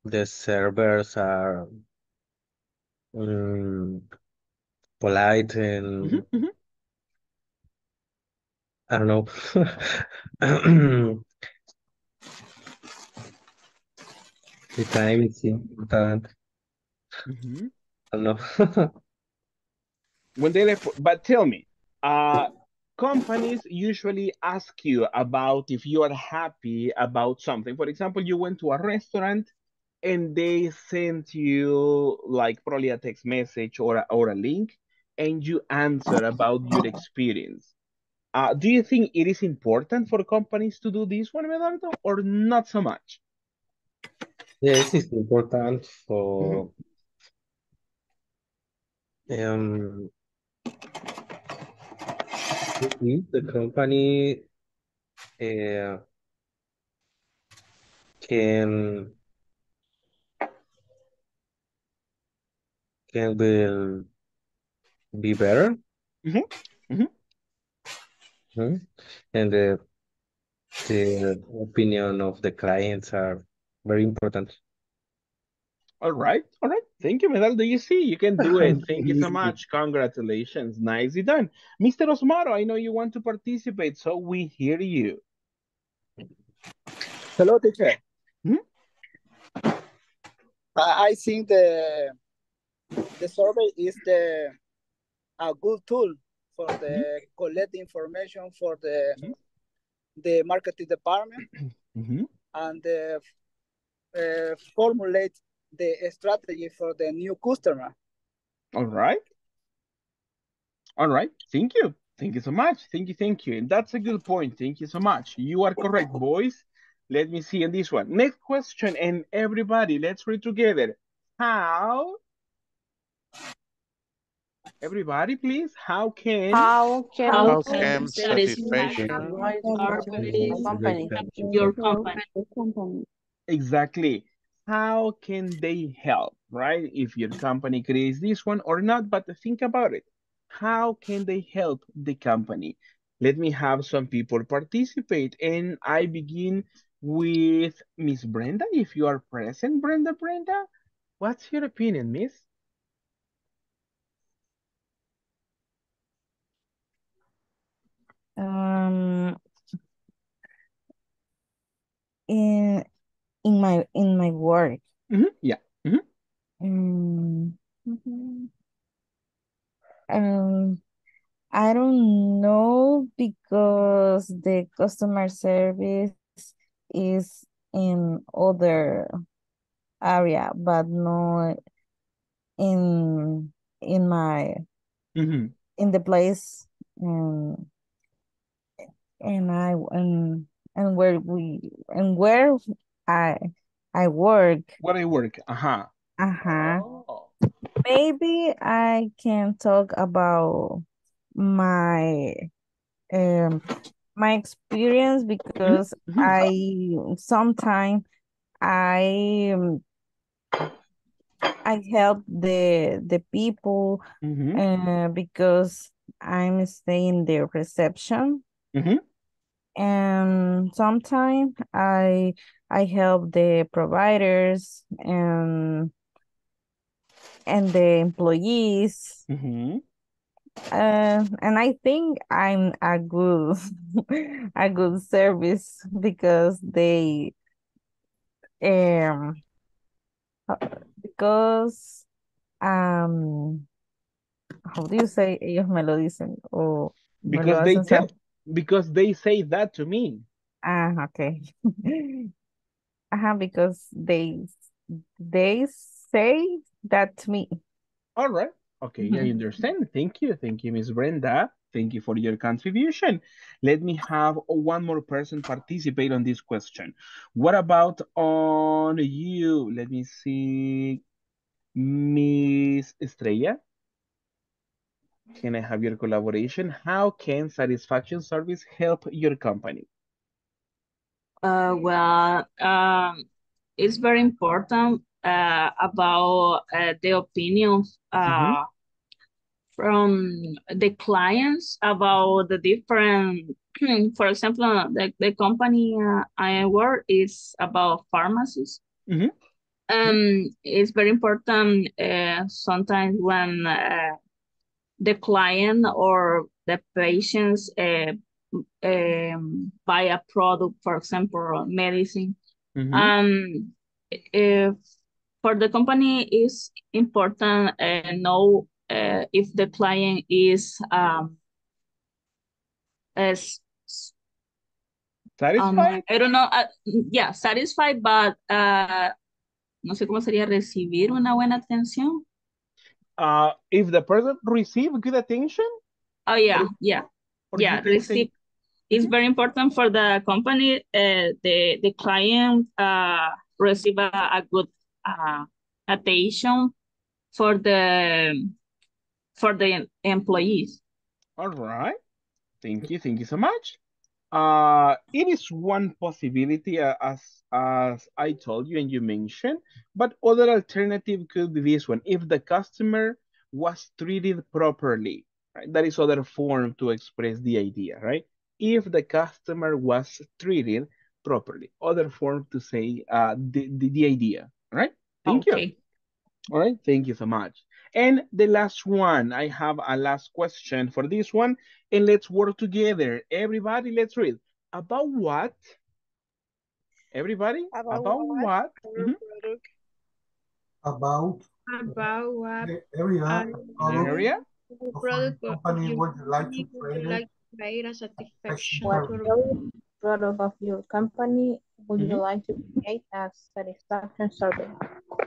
Speaker 5: the servers are um, polite and
Speaker 1: Mhm, mhm.
Speaker 5: I don't know. <laughs> The time is important.
Speaker 1: Mhm.
Speaker 5: I don't know. <laughs>
Speaker 1: When they, rep- but tell me, uh, companies usually ask you about if you are happy about something. For example, you went to a restaurant and they sent you like probably a text message or a, or a link and you answer about your experience. Uh, do you think it is important for companies to do this one, Medardo, or not so much?
Speaker 5: Yes, it's important for um the company uh, can can will be better.
Speaker 1: Mhm, mhm.
Speaker 5: Mhm. And the the opinion of the clients are very important.
Speaker 1: All right, all right. Thank you, Medardo. You see, you can do it. <laughs> Thank you so much. Congratulations. Nicely done. Mr. Osmaro, I know you want to participate, so we hear you.
Speaker 18: Hello, teacher. I I think the the survey is the a good tool for the collect information for the the marketing department <clears throat>
Speaker 1: Mhm.
Speaker 18: and the, uh, formulate the strategy for the new customer.
Speaker 1: All right. All right. Thank you. Thank you so much. Thank you. Thank you. And that's a good point. Thank you so much. You are correct, boys. Let me see on this one. Next question, and everybody, let's read together. How? Everybody, please. How can?
Speaker 16: How can
Speaker 2: How can
Speaker 16: satisfaction
Speaker 2: satisfaction
Speaker 16: company?
Speaker 12: Your company.
Speaker 3: company.
Speaker 1: Exactly. How can they help, right? If your company creates this one or not, but think about it. How can they help the company? Let me have some people participate. And I begin with Miss Brenda. If you are present, Brenda, Brenda, what's your opinion, Miss?
Speaker 17: Um in in my in my work
Speaker 1: Mhm, Yeah. mhm.
Speaker 17: um, mhm. um I don't know because the customer service is in other area but not in in my
Speaker 1: Mhm.
Speaker 17: in the place um, and I and and where we and where I I work.
Speaker 1: Where I work. Uh-huh.
Speaker 17: Uh-huh.
Speaker 1: Oh.
Speaker 17: Maybe I can talk about my um my experience because
Speaker 1: mhm.
Speaker 17: I sometimes I um, I help the the people
Speaker 1: Mhm.
Speaker 17: uh, because I'm staying the reception.
Speaker 1: Mhm.
Speaker 17: And sometimes I I help the providers and and the employees.
Speaker 1: Mm-hmm.
Speaker 17: Uh, and I think I'm a good <laughs> a good service because they um uh, because um how do you say ellos me lo dicen o me
Speaker 1: Because they tell? Because they say that to me.
Speaker 17: Ah, okay. Uh-huh, because they they say that to me.
Speaker 1: All right. Okay, I understand. Thank you. Thank you, Miss Brenda. Thank you for your contribution. Let me have one more person participate on this question. What about on you? Let me see. Miss Estrella, can I have your collaboration? How can satisfaction service help your company?
Speaker 12: Uh, well, um, it's very important uh, about uh, the opinions uh, from the clients about the different, <clears throat> for example, the, the company uh, I work is about pharmacies.
Speaker 1: Mm-hmm.
Speaker 12: Um, it's very important uh, sometimes when uh, the client or the patients uh, um, buy a product, for example, medicine.
Speaker 1: Mm-hmm.
Speaker 12: Um, if for the company is important uh, know uh, if the client is um um
Speaker 1: Satisfied?
Speaker 12: I don't know uh, yeah satisfied but uh no sé cómo sería recibir una buena atención.
Speaker 1: Uh, if the person receive good attention,
Speaker 12: Oh yeah yeah yeah receive it's very important for the company uh the the client uh receive a, a good uh attention for the for the employees.
Speaker 1: all right. Thank you. Thank you so much. Uh, it is one possibility, uh, as as I told you and you mentioned, but other alternative could be this one. If the customer was treated properly, right? That is other form to express the idea, right? If the customer was treated properly, other form to say uh, the, the, the idea, right? Thank you.
Speaker 12: Okay.
Speaker 1: All right, thank you so much. And the last one, I have a last question for this one, and let's work together. Everybody, let's read. About what? Everybody,
Speaker 13: About
Speaker 1: about what? Mhm.
Speaker 6: About
Speaker 19: About what
Speaker 6: the area
Speaker 19: are
Speaker 6: product
Speaker 1: Area?
Speaker 19: product of
Speaker 6: company
Speaker 19: your
Speaker 6: would you like to
Speaker 19: company would
Speaker 6: trade
Speaker 19: you like to create a satisfaction
Speaker 14: product of your company would you
Speaker 1: Mhm.
Speaker 14: like to create a satisfaction survey?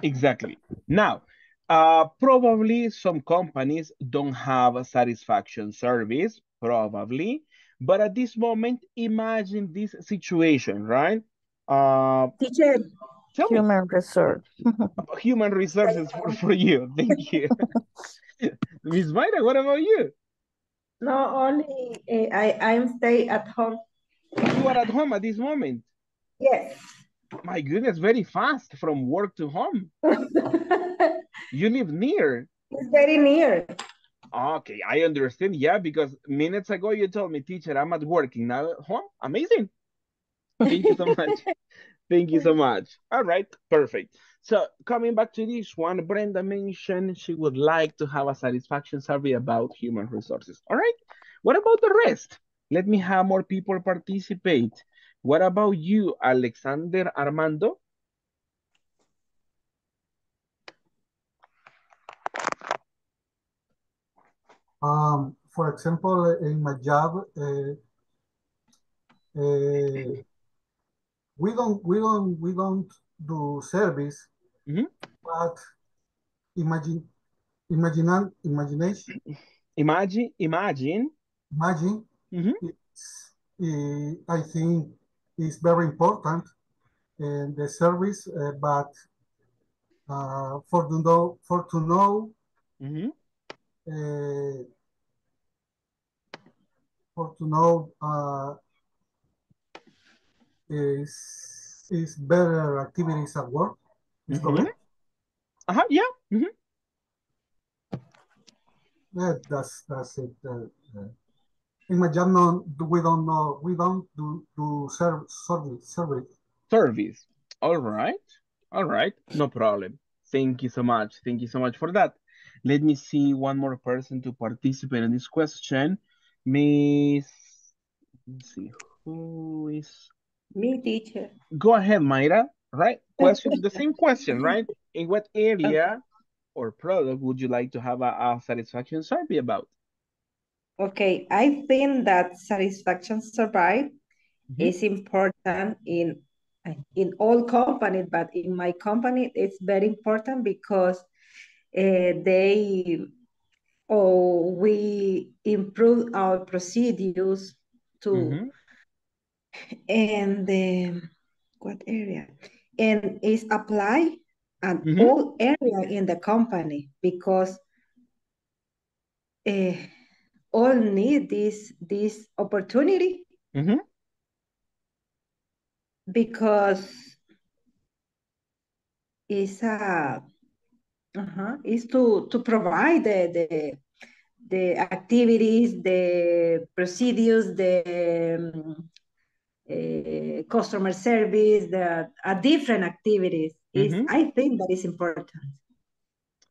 Speaker 1: Exactly. Now, uh, probably some companies don't have a satisfaction service, probably, but at this moment, imagine this situation, right? Uh,
Speaker 4: Teacher,
Speaker 1: tell.
Speaker 17: Human resource.
Speaker 1: human resources for, for you. <laughs> Thank you. <laughs> Miss Mayra, what about you?
Speaker 4: no only uh, I I'm stay at home.
Speaker 1: You are at home at this moment.
Speaker 4: Yes.
Speaker 1: My goodness, very fast from work to home. <laughs> You live near.
Speaker 4: It's very near.
Speaker 1: Okay, I understand. Yeah, because minutes ago you told me, teacher, I'm at working now at home. Amazing. Thank you so <laughs> much. Thank you so much. All right, perfect. So coming back to this one, Brenda mentioned she would like to have a satisfaction survey about human resources. All right, what about the rest? Let me have more people participate. What about you, Alexander Armando?
Speaker 6: Um, for example, in my job, uh, uh, we don't we don't we don't do service,
Speaker 1: Mhm.
Speaker 6: but imagine imagine imagination
Speaker 1: Imagine, imagine.
Speaker 6: imagine it's, uh, I think is very important in the service, uh, but uh, for to know for to know
Speaker 1: Mhm.
Speaker 6: Uh, for to know uh, is is better activities at work. Is
Speaker 1: Mhm.
Speaker 6: correct?
Speaker 1: Uh-huh, yeah. Mhm.
Speaker 6: Yeah, that's that's it. Uh, uh, in my job, no, we don't know, we don't do, do serv service, service.
Speaker 1: Service. All right. All right. No problem. Thank you so much. Thank you so much for that. Let me see one more person to participate in this question. Miss, let's see, who is?
Speaker 4: Me, teacher.
Speaker 1: Go ahead, Mayra. Right? Question, the same question, right? In what area or product would you like to have a, a satisfaction survey about?
Speaker 4: Okay, I think that satisfaction survey mm-hmm. is important in in all companies, but in my company, it's very important because they or we improve our procedures to
Speaker 1: Mhm.
Speaker 4: and um, what area and is apply at
Speaker 1: Mhm.
Speaker 4: all area in the company because uh, all need this this opportunity
Speaker 1: Mhm.
Speaker 4: because it's a uh-huh, is to to provide the, the the activities, the procedures, the um, uh, customer service, the uh, different activities. Is
Speaker 1: Mhm.
Speaker 4: I think that is important.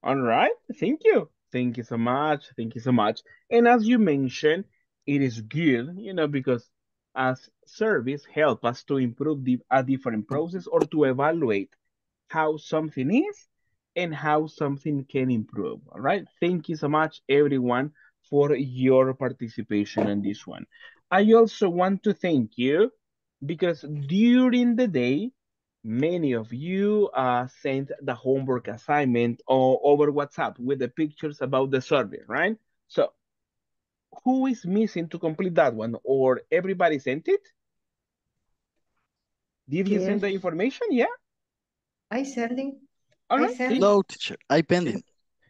Speaker 1: All right. Thank you. Thank you so much. Thank you so much. And as you mentioned, it is good, you know, because as service help us to improve the, a different process or to evaluate how something is and how something can improve. All right. Thank you so much, everyone, for your participation in this one. I also want to thank you because during the day, many of you uh, sent the homework assignment o- over WhatsApp with the pictures about the survey, right? So who is missing to complete that one or everybody sent it? Did you send the information? Yeah?
Speaker 4: I sending.
Speaker 1: All
Speaker 4: I
Speaker 1: right.
Speaker 4: send.
Speaker 1: thank-
Speaker 20: No, teacher, I pending.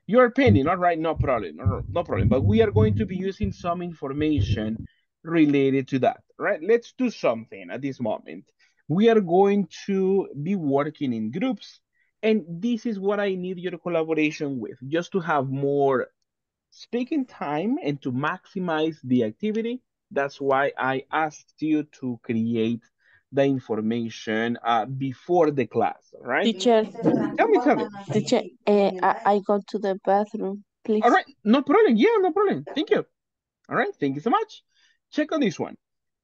Speaker 1: You're pending, all right, no problem, no, no problem. But we are going to be using some information related to that, right? Let's do something at this moment. We are going to be working in groups, and this is what I need your collaboration with, just to have more speaking time and to maximize the activity. That's why I asked you to create the information uh, before the class, right?
Speaker 14: Teacher,
Speaker 1: Tell me, tell me.
Speaker 14: teacher, uh, I, I go to the bathroom, please.
Speaker 1: All right, no problem. Yeah, no problem. Thank you. All right, thank you so much. Check on this one.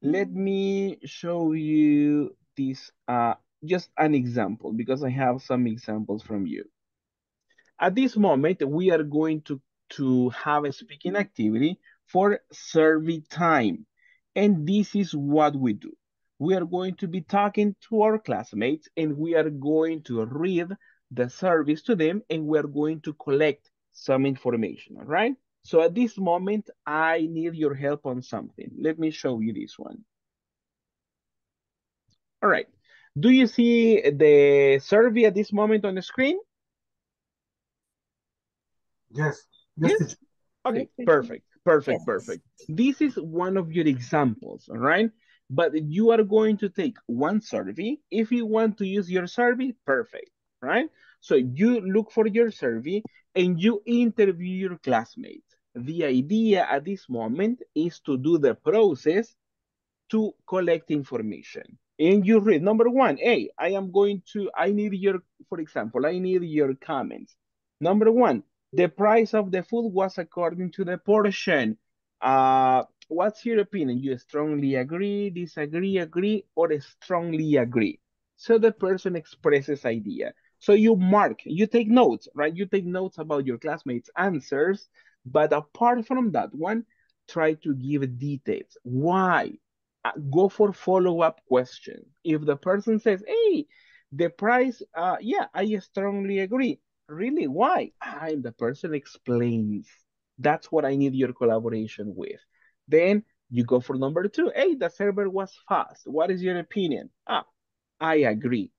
Speaker 1: Let me show you this, uh, just an example, because I have some examples from you. At this moment, we are going to, to have a speaking activity for survey time. And this is what we do. We are going to be talking to our classmates and we are going to read the service to them and we're going to collect some information, all right? So at this moment, I need your help on something. Let me show you this one. All right. Do you see the survey at this moment on the screen?
Speaker 6: Yes, yes,
Speaker 1: Yes? Okay, perfect, perfect, perfect. This is one of your examples, all right? But you are going to take one survey. If you want to use your survey, perfect, right? So you look for your survey and you interview your classmates. The idea at this moment is to do the process to collect information. And you read number one, hey, I am going to, I need your, for example, I need your comments. Number one, the price of the food was according to the portion. Uh, what's your opinion? You strongly agree, disagree, agree, or strongly agree? So the person expresses idea. So you mark, you take notes, right? You take notes about your classmates' answers, but apart from that one, try to give details. Why? Uh, go for follow-up questions. If the person says, hey, the price, uh, yeah, I strongly agree. Really, why? Ah, and the person explains. That's what I need your collaboration with. Then you go for number two. Hey, the server was fast. What is your opinion? Ah, I agree.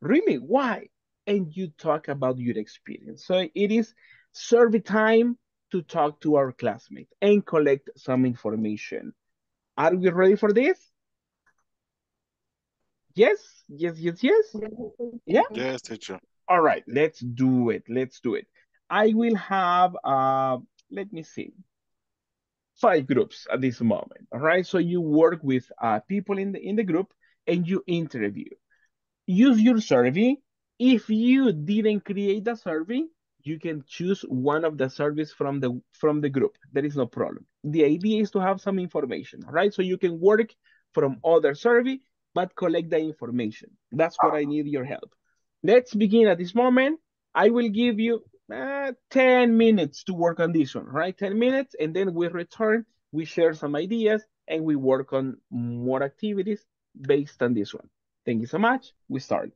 Speaker 1: Really, why? And you talk about your experience. So it is survey time to talk to our classmates and collect some information. Are we ready for this? Yes, yes, yes, yes. Yeah?
Speaker 2: Yes, teacher.
Speaker 1: All right, let's do it. Let's do it. I will have, uh, let me see. Five groups at this moment. All right. So you work with uh, people in the in the group and you interview. Use your survey. If you didn't create a survey, you can choose one of the surveys from the from the group. There is no problem. The idea is to have some information, right? So you can work from other survey, but collect the information. That's what I need your help. Let's begin at this moment. I will give you uh, 10 minutes to work on this one, right? 10 minutes, and then we return, we share some ideas, and we work on more activities based on this one. Thank you so much. We start.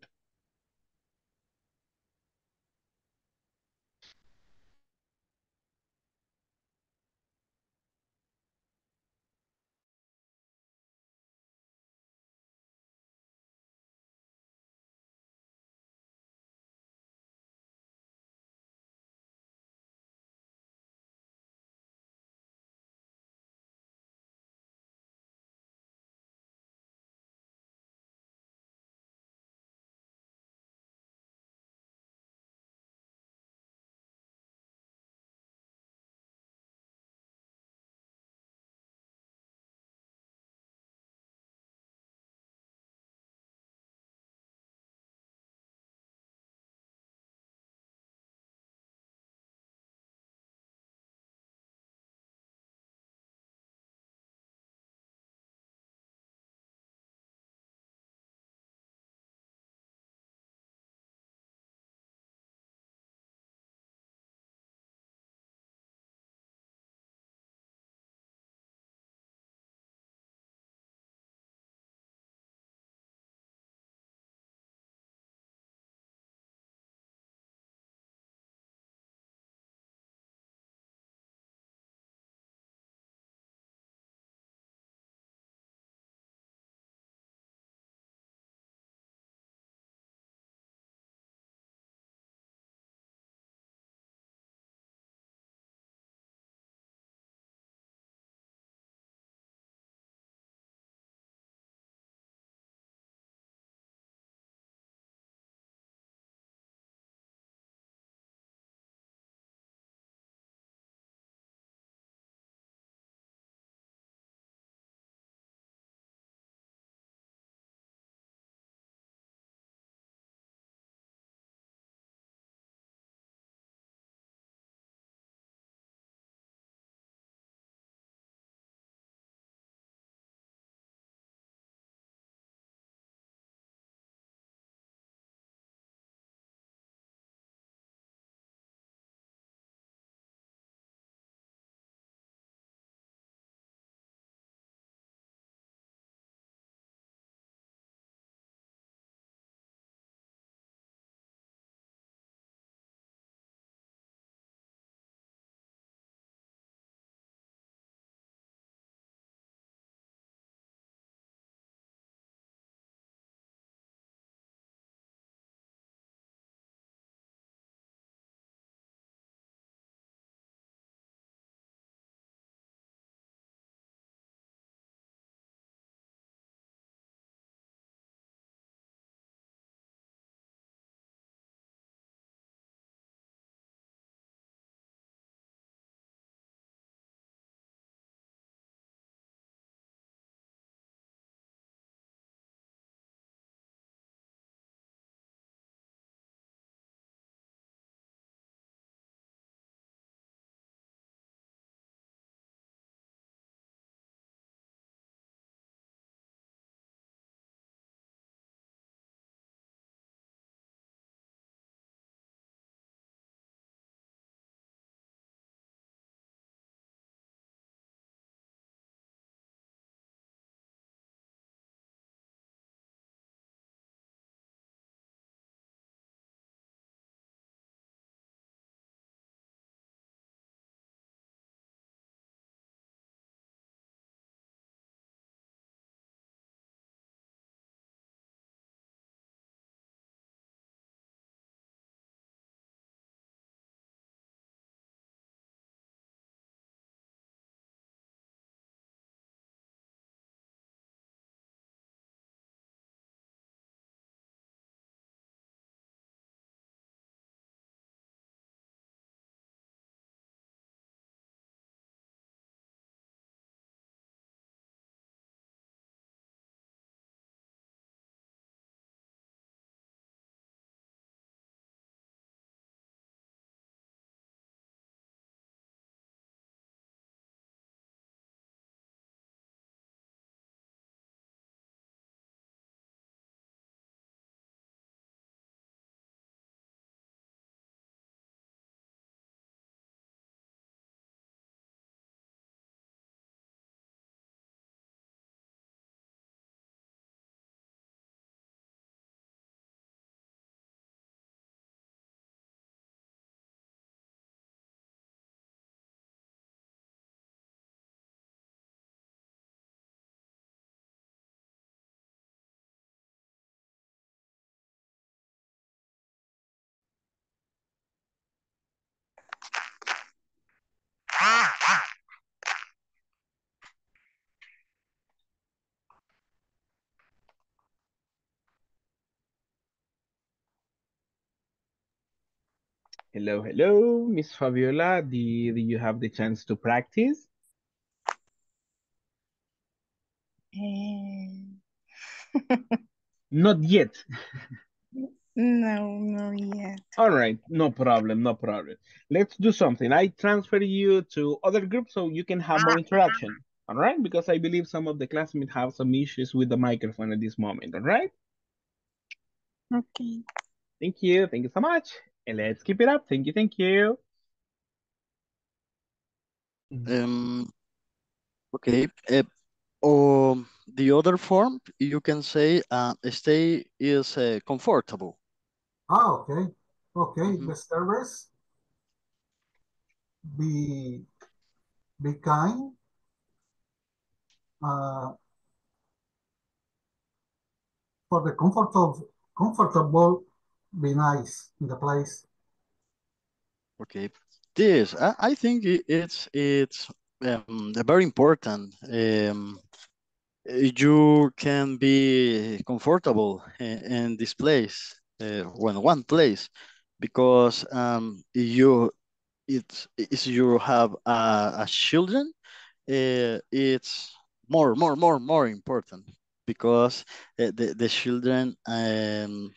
Speaker 1: Hello, hello, Miss Fabiola. Did you have the chance to practice? Eh. Not yet.
Speaker 21: No, no yet.
Speaker 1: All right, no problem, no problem. Let's do something. I transfer you to other groups so you can have more interaction. All right, because I believe some of the classmates have some issues with the microphone at this moment. All right.
Speaker 21: Okay.
Speaker 1: Thank you. Thank you so much. And let's keep it up. Thank you. Thank you.
Speaker 22: Um, okay. Uh, or the other form, you can say uh, stay is uh, comfortable.
Speaker 6: Ah, okay. Okay, the service be be kind. Uh, for the comfort of comfortable, be nice in the place.
Speaker 22: Okay. This, I, I think it's it's um, very important. Um, you can be comfortable in, in this place, uh, when one place, because um, you it's is you have a, a children, uh, it's more more more more important because uh, the the children um,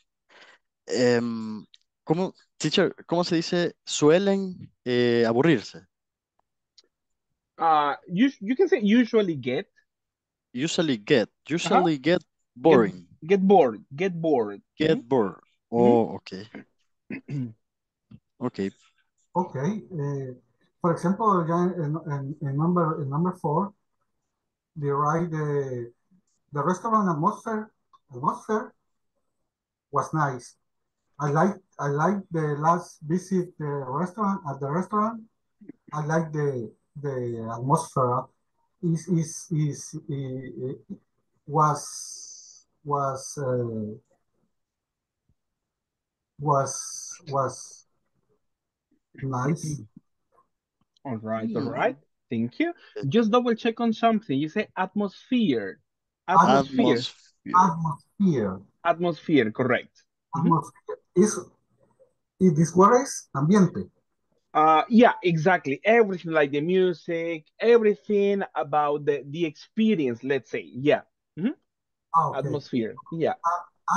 Speaker 22: um, ¿cómo, teacher, cómo se dice? Suelen eh, aburrirse.
Speaker 1: Uh, you you can say usually get.
Speaker 22: Usually get, usually get boring.
Speaker 1: Get, get bored. Get bored.
Speaker 22: Get bored. Oh, <clears throat> okay. okay.
Speaker 6: Okay. Uh, for example, again, in, in, in number in number four, they write the the restaurant atmosphere atmosphere was nice. I like I like the last visit the restaurant at the restaurant. I like the the atmosphere is is is was was uh, was was nice.
Speaker 1: All right, all right. Thank you. Just double check on something. You say atmosphere. Atmosphere.
Speaker 6: Atmosphere.
Speaker 1: Atmosphere, correct.
Speaker 6: Atmosphere is is this word is ambiente.
Speaker 1: Uh, yeah, exactly. Everything like the music, everything about the, the experience, let's say. Yeah. Mhm.
Speaker 6: Okay.
Speaker 1: Atmosphere. Yeah.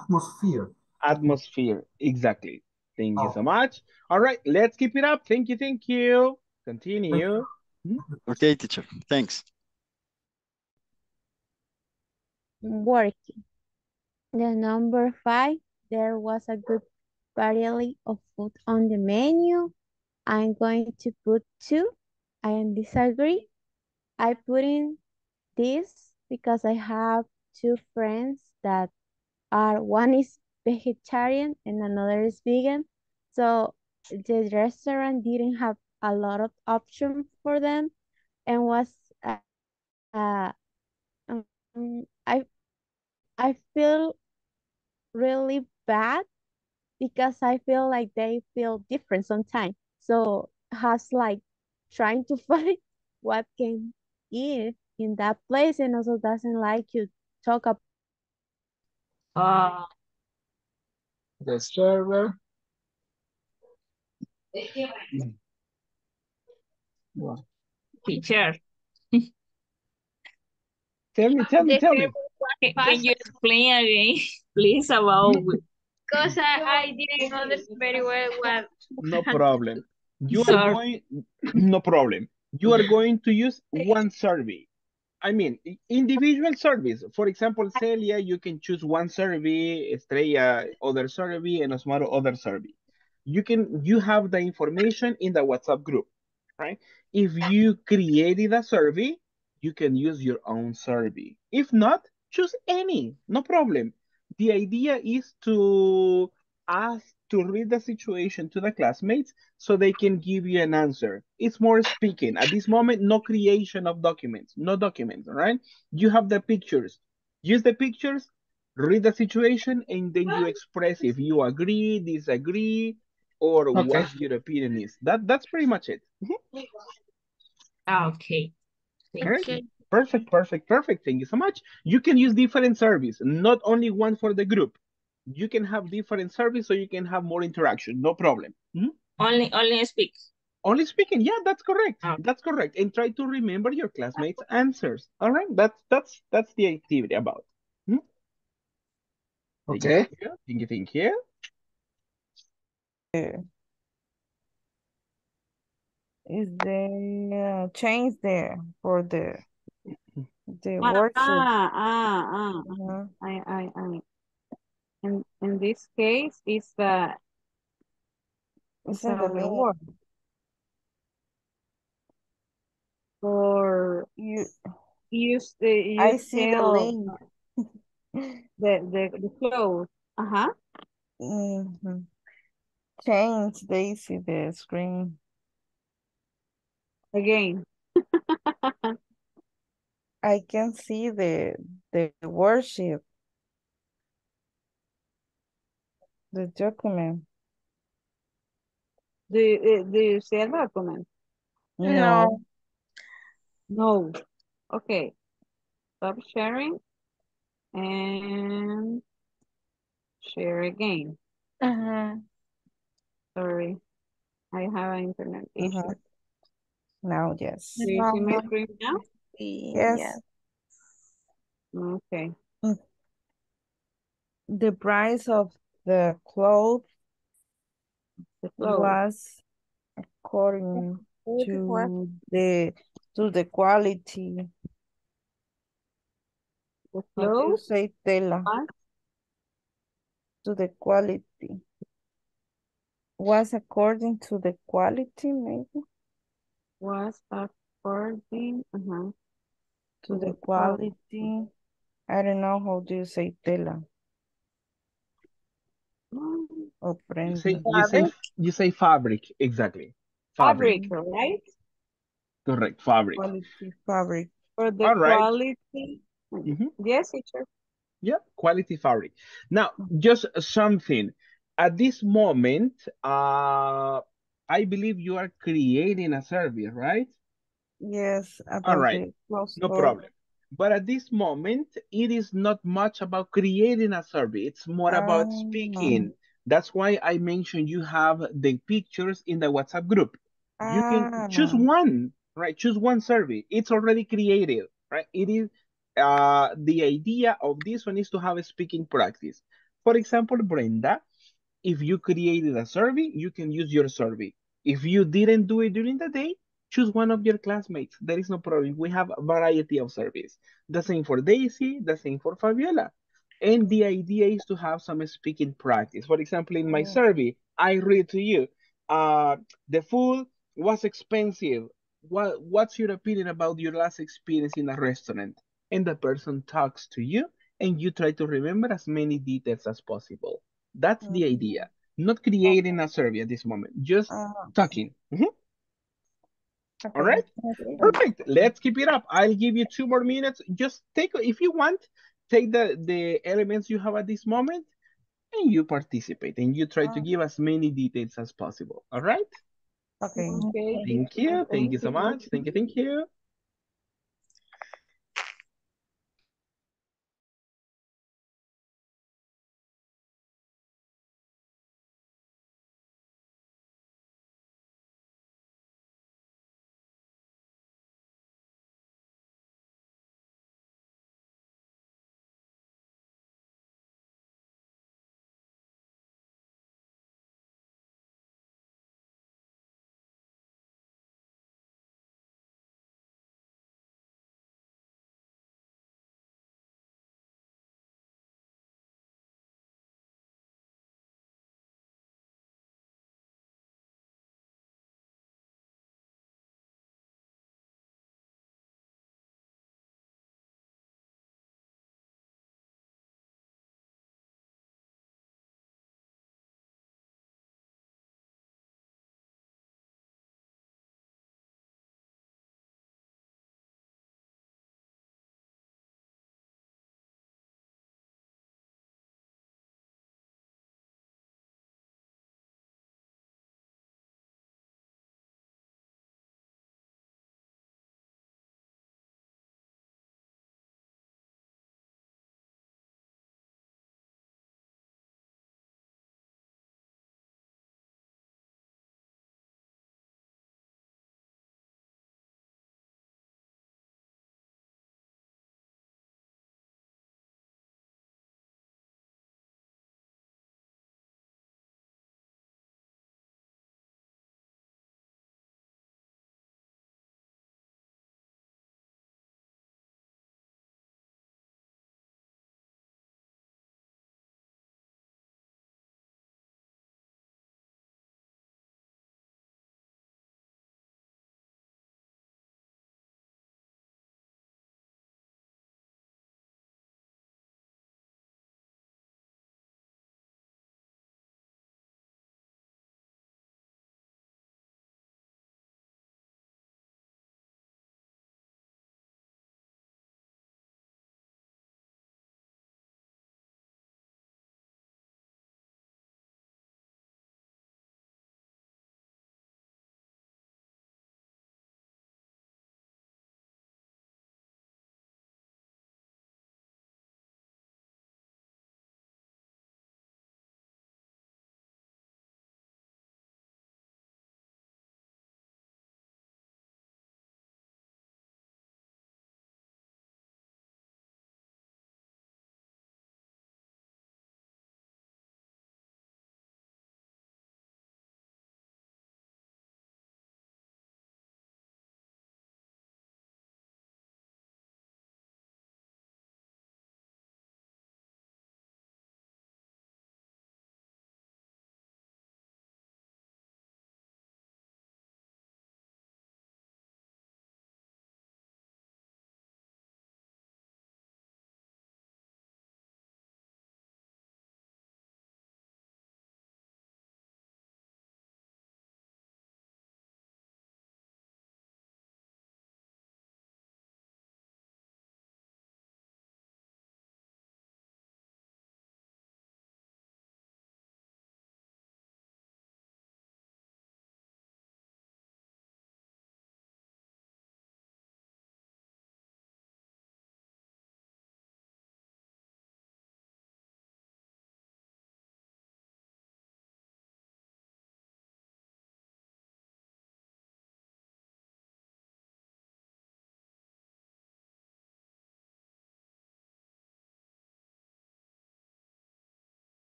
Speaker 6: Atmosphere.
Speaker 1: Atmosphere. Exactly. Thank you so much. All right, let's keep it up. Thank you. Thank you. Continue.
Speaker 22: Okay, teacher. Thanks.
Speaker 10: working. The number five, there was a good variety of food on the menu. I'm going to put two. I am disagree. I put in this because I have two friends that are one is vegetarian and another is vegan. So the restaurant didn't have a lot of options for them and was uh, uh, um, I I feel really bad because I feel like they feel different sometimes. So has like trying to <laughs> find what can eat in that place and also doesn't like you talk about
Speaker 12: Uh,
Speaker 1: the server.
Speaker 12: teacher.
Speaker 1: Tell me, tell me, tell me.
Speaker 12: Can, can you explain again, <laughs> please, about
Speaker 19: Because I, I didn't understand very well what.
Speaker 1: No problem. You are
Speaker 12: Sorry.
Speaker 1: going, no problem. You are going to use one survey. I mean, individual surveys. For example, Celia, you can choose one survey, Estrella, other survey, and Osmaro, other survey. You can, you have the information in the WhatsApp group, right? If you created a survey, you can use your own survey. If not, choose any, no problem. The idea is to ask to read the situation to the classmates so they can give you an answer. It's more speaking. At this moment, no creation of documents, no documents, all right? You have the pictures. Use the pictures, read the situation, and then you express if you agree, disagree, or
Speaker 12: Okay.
Speaker 1: what your opinion is. That That's pretty much it.
Speaker 12: Okay.
Speaker 1: All right. Perfect, perfect, perfect. Thank you so much. You can use different service, not only one for the group. You can have different service so you can have more interaction. No problem. Mhm.
Speaker 12: Only only speak.
Speaker 1: Only speaking. Yeah, that's correct. That's correct. And try to remember your classmates' answers. All right. That's that's that's the activity about. Hmm? Thank
Speaker 17: Okay.
Speaker 1: you. Thank you. Thank you.
Speaker 17: Is there uh, change there for the the
Speaker 3: Ah, ah, ah, ah.
Speaker 17: Uh-huh.
Speaker 3: I, I, I. In, in this case, it's the,
Speaker 17: It's the
Speaker 3: word for
Speaker 17: You,
Speaker 3: use the, you
Speaker 17: I see the link. <laughs>
Speaker 3: the, the, the clothes. Uh-huh.
Speaker 17: Mhm. Change, Daisy, the screen.
Speaker 3: Again. <laughs>
Speaker 17: I can see the the worksheet, the document.
Speaker 3: Do, you- do you see a document?
Speaker 17: No.
Speaker 3: No. Okay. Stop sharing and share again.
Speaker 17: Uh-huh.
Speaker 3: Sorry. I have an internet issue.
Speaker 17: Uh-huh. Now, yes.
Speaker 3: Do you see my screen now?
Speaker 17: Yes.
Speaker 3: Okay.
Speaker 17: The price of the clothes
Speaker 3: The
Speaker 17: was according to the to the quality.
Speaker 3: The
Speaker 17: How do you
Speaker 3: clothes
Speaker 17: say tela?
Speaker 3: was
Speaker 17: To the quality. Was according to the quality, maybe?
Speaker 3: was according uh-huh,
Speaker 17: To the quality. I don't know how do you say tela or
Speaker 1: You say you say you say fabric exactly.
Speaker 3: fabric, right?
Speaker 1: Correct. Fabric.
Speaker 17: Quality fabric.
Speaker 3: For the
Speaker 1: All right.
Speaker 3: quality.
Speaker 1: Mhm.
Speaker 3: Yes, teacher.
Speaker 1: Yeah, quality fabric. Now, just something. At this moment, uh, I believe you are creating a service, right?
Speaker 17: Yes,
Speaker 1: All right, no problem. But at this moment, it is not much about creating a survey. It's more about
Speaker 17: Ah.
Speaker 1: speaking. That's why I mentioned you have the pictures in the WhatsApp group. You can choose
Speaker 17: Ah.
Speaker 1: one, right? Choose one survey. It's already created, right? It is uh the idea of this one is to have a speaking practice. For example, Brenda, if you created a survey, you can use your survey. If you didn't do it during the day, choose one of your classmates. There is no problem. We have a variety of surveys. The same for Daisy, the same for Fabiola. And the idea is to have some speaking practice. For example, in my
Speaker 17: Yeah.
Speaker 1: survey, I read to you, uh, the food was expensive. What, what's your opinion about your last experience in a restaurant? And the person talks to you and you try to remember as many details as possible. That's the idea. Not creating a survey at this moment, just
Speaker 17: Ah,
Speaker 1: talking. Mhm.
Speaker 17: Okay.
Speaker 1: All right,
Speaker 17: Okay.
Speaker 1: perfect. Let's keep it up. I'll give you two more minutes. Just take, if you want, take the, the elements you have at this moment and you participate and you try to ah. give as many details as possible. All right?
Speaker 17: Okay.
Speaker 3: Okay.
Speaker 1: Thank you. Thank you so much. Thank you. Thank you.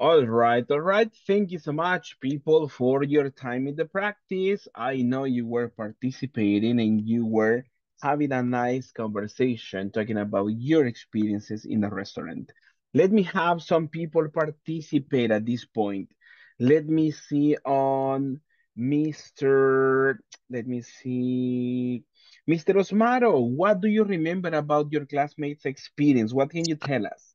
Speaker 1: All right, all right. Thank you so much, people, for your time in the practice. I know you were participating and you were having a nice conversation talking about your experiences in the restaurant. Let me have some people participate at this point. Let me see on Mr. Let me see. Mr. Osmaro, what do you remember about your classmates' experience? What can you tell us?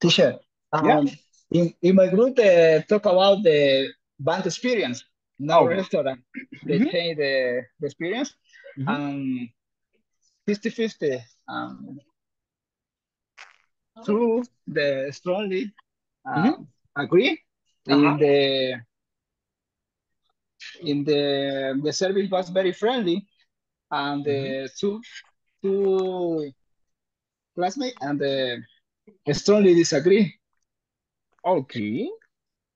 Speaker 20: Teacher,
Speaker 1: Yeah.
Speaker 20: Um, in, in my group, they talk about the band experience, no
Speaker 1: Okay.
Speaker 20: restaurant. They
Speaker 1: Mhm.
Speaker 20: change the, the experience.
Speaker 1: Mhm.
Speaker 20: Um, 50-50. Um, two, the strongly um, agree.
Speaker 1: Uh-huh.
Speaker 20: In the in the the service was very friendly, and the two two classmates and the strongly disagree.
Speaker 1: Okay.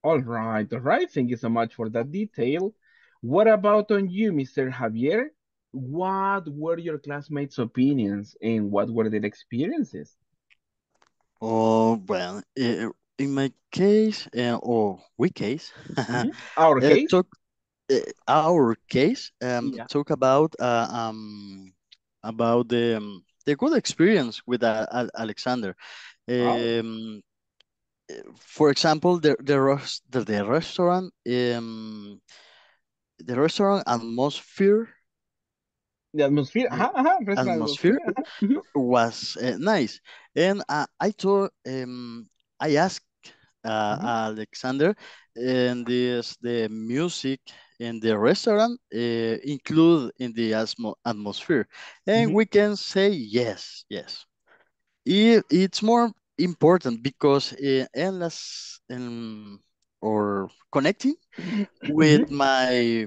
Speaker 1: All right, all right. Thank you so much for that detail. What about on you, Mr. Javier? What were your classmates' opinions and what were their experiences?
Speaker 22: Oh, well, eh, in my case, uh, or we case,
Speaker 1: Mhm. <laughs> Our
Speaker 22: uh,
Speaker 1: case?
Speaker 22: talk, our case, um,
Speaker 1: Yeah.
Speaker 22: talk about uh, um, about the um, the good experience with uh, Alexander.
Speaker 1: Oh.
Speaker 22: Um, eh, for example, the the, the, the restaurant, um, the restaurant atmosphere
Speaker 1: The atmosphere,
Speaker 22: the
Speaker 1: uh-huh, uh-huh,
Speaker 22: atmosphere
Speaker 1: atmosphere,
Speaker 22: was uh, nice. And uh, I told, um, I asked uh,
Speaker 1: Mhm.
Speaker 22: Alexander, and this the music in the restaurant uh, include in the atmo atmosphere, and
Speaker 1: Mhm.
Speaker 22: we can say yes, yes. It, it's more important because in las, in, or connecting with
Speaker 1: Mhm.
Speaker 22: my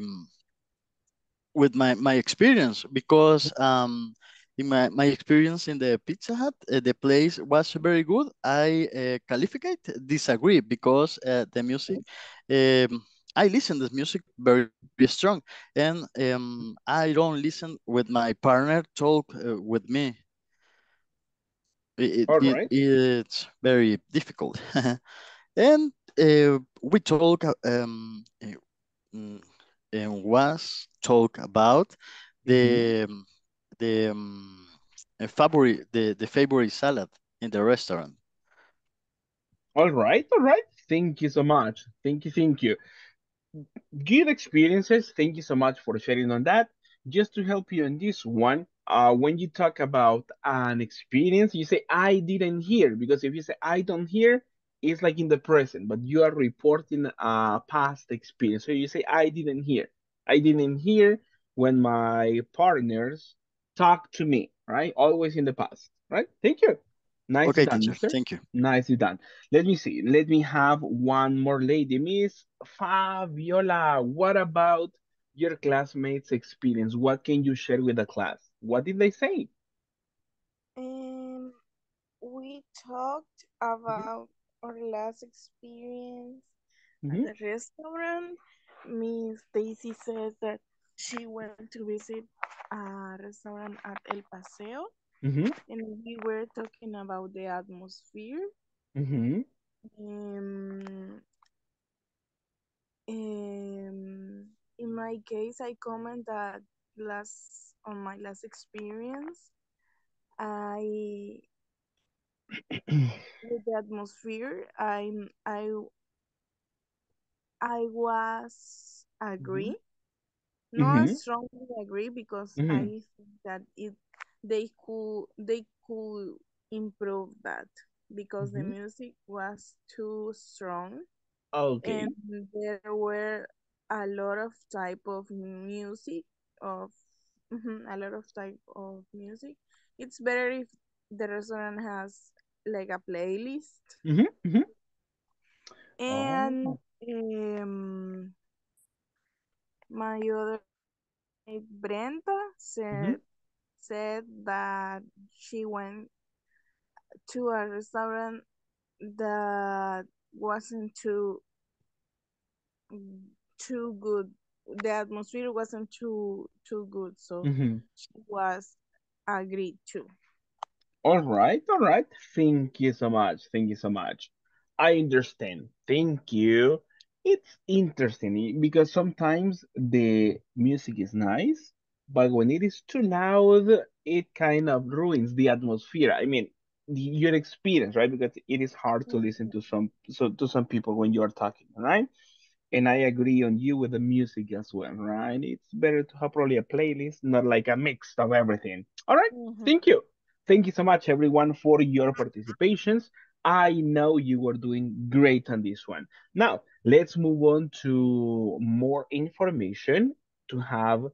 Speaker 22: with my my experience because um in my, my experience in the Pizza Hut, uh, the place was very good. I uh, qualified disagree because uh, the music, um, I listen to music very, very strong, and um, I don't listen with my partner talk uh, with me. It,
Speaker 1: right.
Speaker 22: it's very difficult, <laughs> and uh, we talk um uh, mm, and was talk about the um, the um, uh, favorite the, the favorite salad in the restaurant.
Speaker 1: All right, all right. Thank you so much. Thank you, thank you. good experiences. Thank you so much for sharing on that. Just to help you on this one, uh, when you talk about an experience, you say I didn't hear because if you say I don't hear, it's like in the present, but you are reporting a past experience. So you say I didn't hear. I didn't hear when my partners talk to me, right? Always in the past, right? Thank you. Nice
Speaker 22: Okay,
Speaker 1: done,
Speaker 22: teacher.
Speaker 1: mister.
Speaker 22: Thank you.
Speaker 1: Nicely done. Let me see. Let me have one more lady. Miss Fabiola, what about your classmates' experience? What can you share with the class? What did they say?
Speaker 21: Um, we talked about our last experience at
Speaker 1: Mhm.
Speaker 21: the restaurant. Miss Daisy said that she went to visit a restaurant at El Paseo,
Speaker 1: Mhm.
Speaker 21: and we were talking about the atmosphere.
Speaker 1: Mhm.
Speaker 21: Um, um, in my case, I comment that last on my last experience, I <clears throat> with the atmosphere, I'm I I was agree, not
Speaker 1: Mhm.
Speaker 21: strongly agree because
Speaker 1: Mhm.
Speaker 21: I think that it they could they could improve that because the
Speaker 1: Mhm.
Speaker 21: music was too strong
Speaker 1: Okay.
Speaker 21: and there were a lot of type of music of mhm, a lot of type of music. It's better if the restaurant has like a playlist
Speaker 1: Mhm. Mhm.
Speaker 21: and
Speaker 1: Oh.
Speaker 21: um, my other Brenda said said that she went to a restaurant that wasn't too too good. The atmosphere wasn't too too good, so
Speaker 1: Mhm.
Speaker 21: she was agreed to.
Speaker 1: All right. All right. Thank you so much. Thank you so much. I understand. Thank you. It's interesting because sometimes the music is nice, but when it is too loud, it kind of ruins the atmosphere. I mean, your experience, right? Because it is hard to listen to some so to some people when you are talking, right? And I agree on you with the music as well, right? It's better to have probably a playlist, not like a mix of everything. All right, mm-hmm. thank you. Thank you so much, everyone, for your participations. I know you were doing great on this one. Now, let's move on to more information to have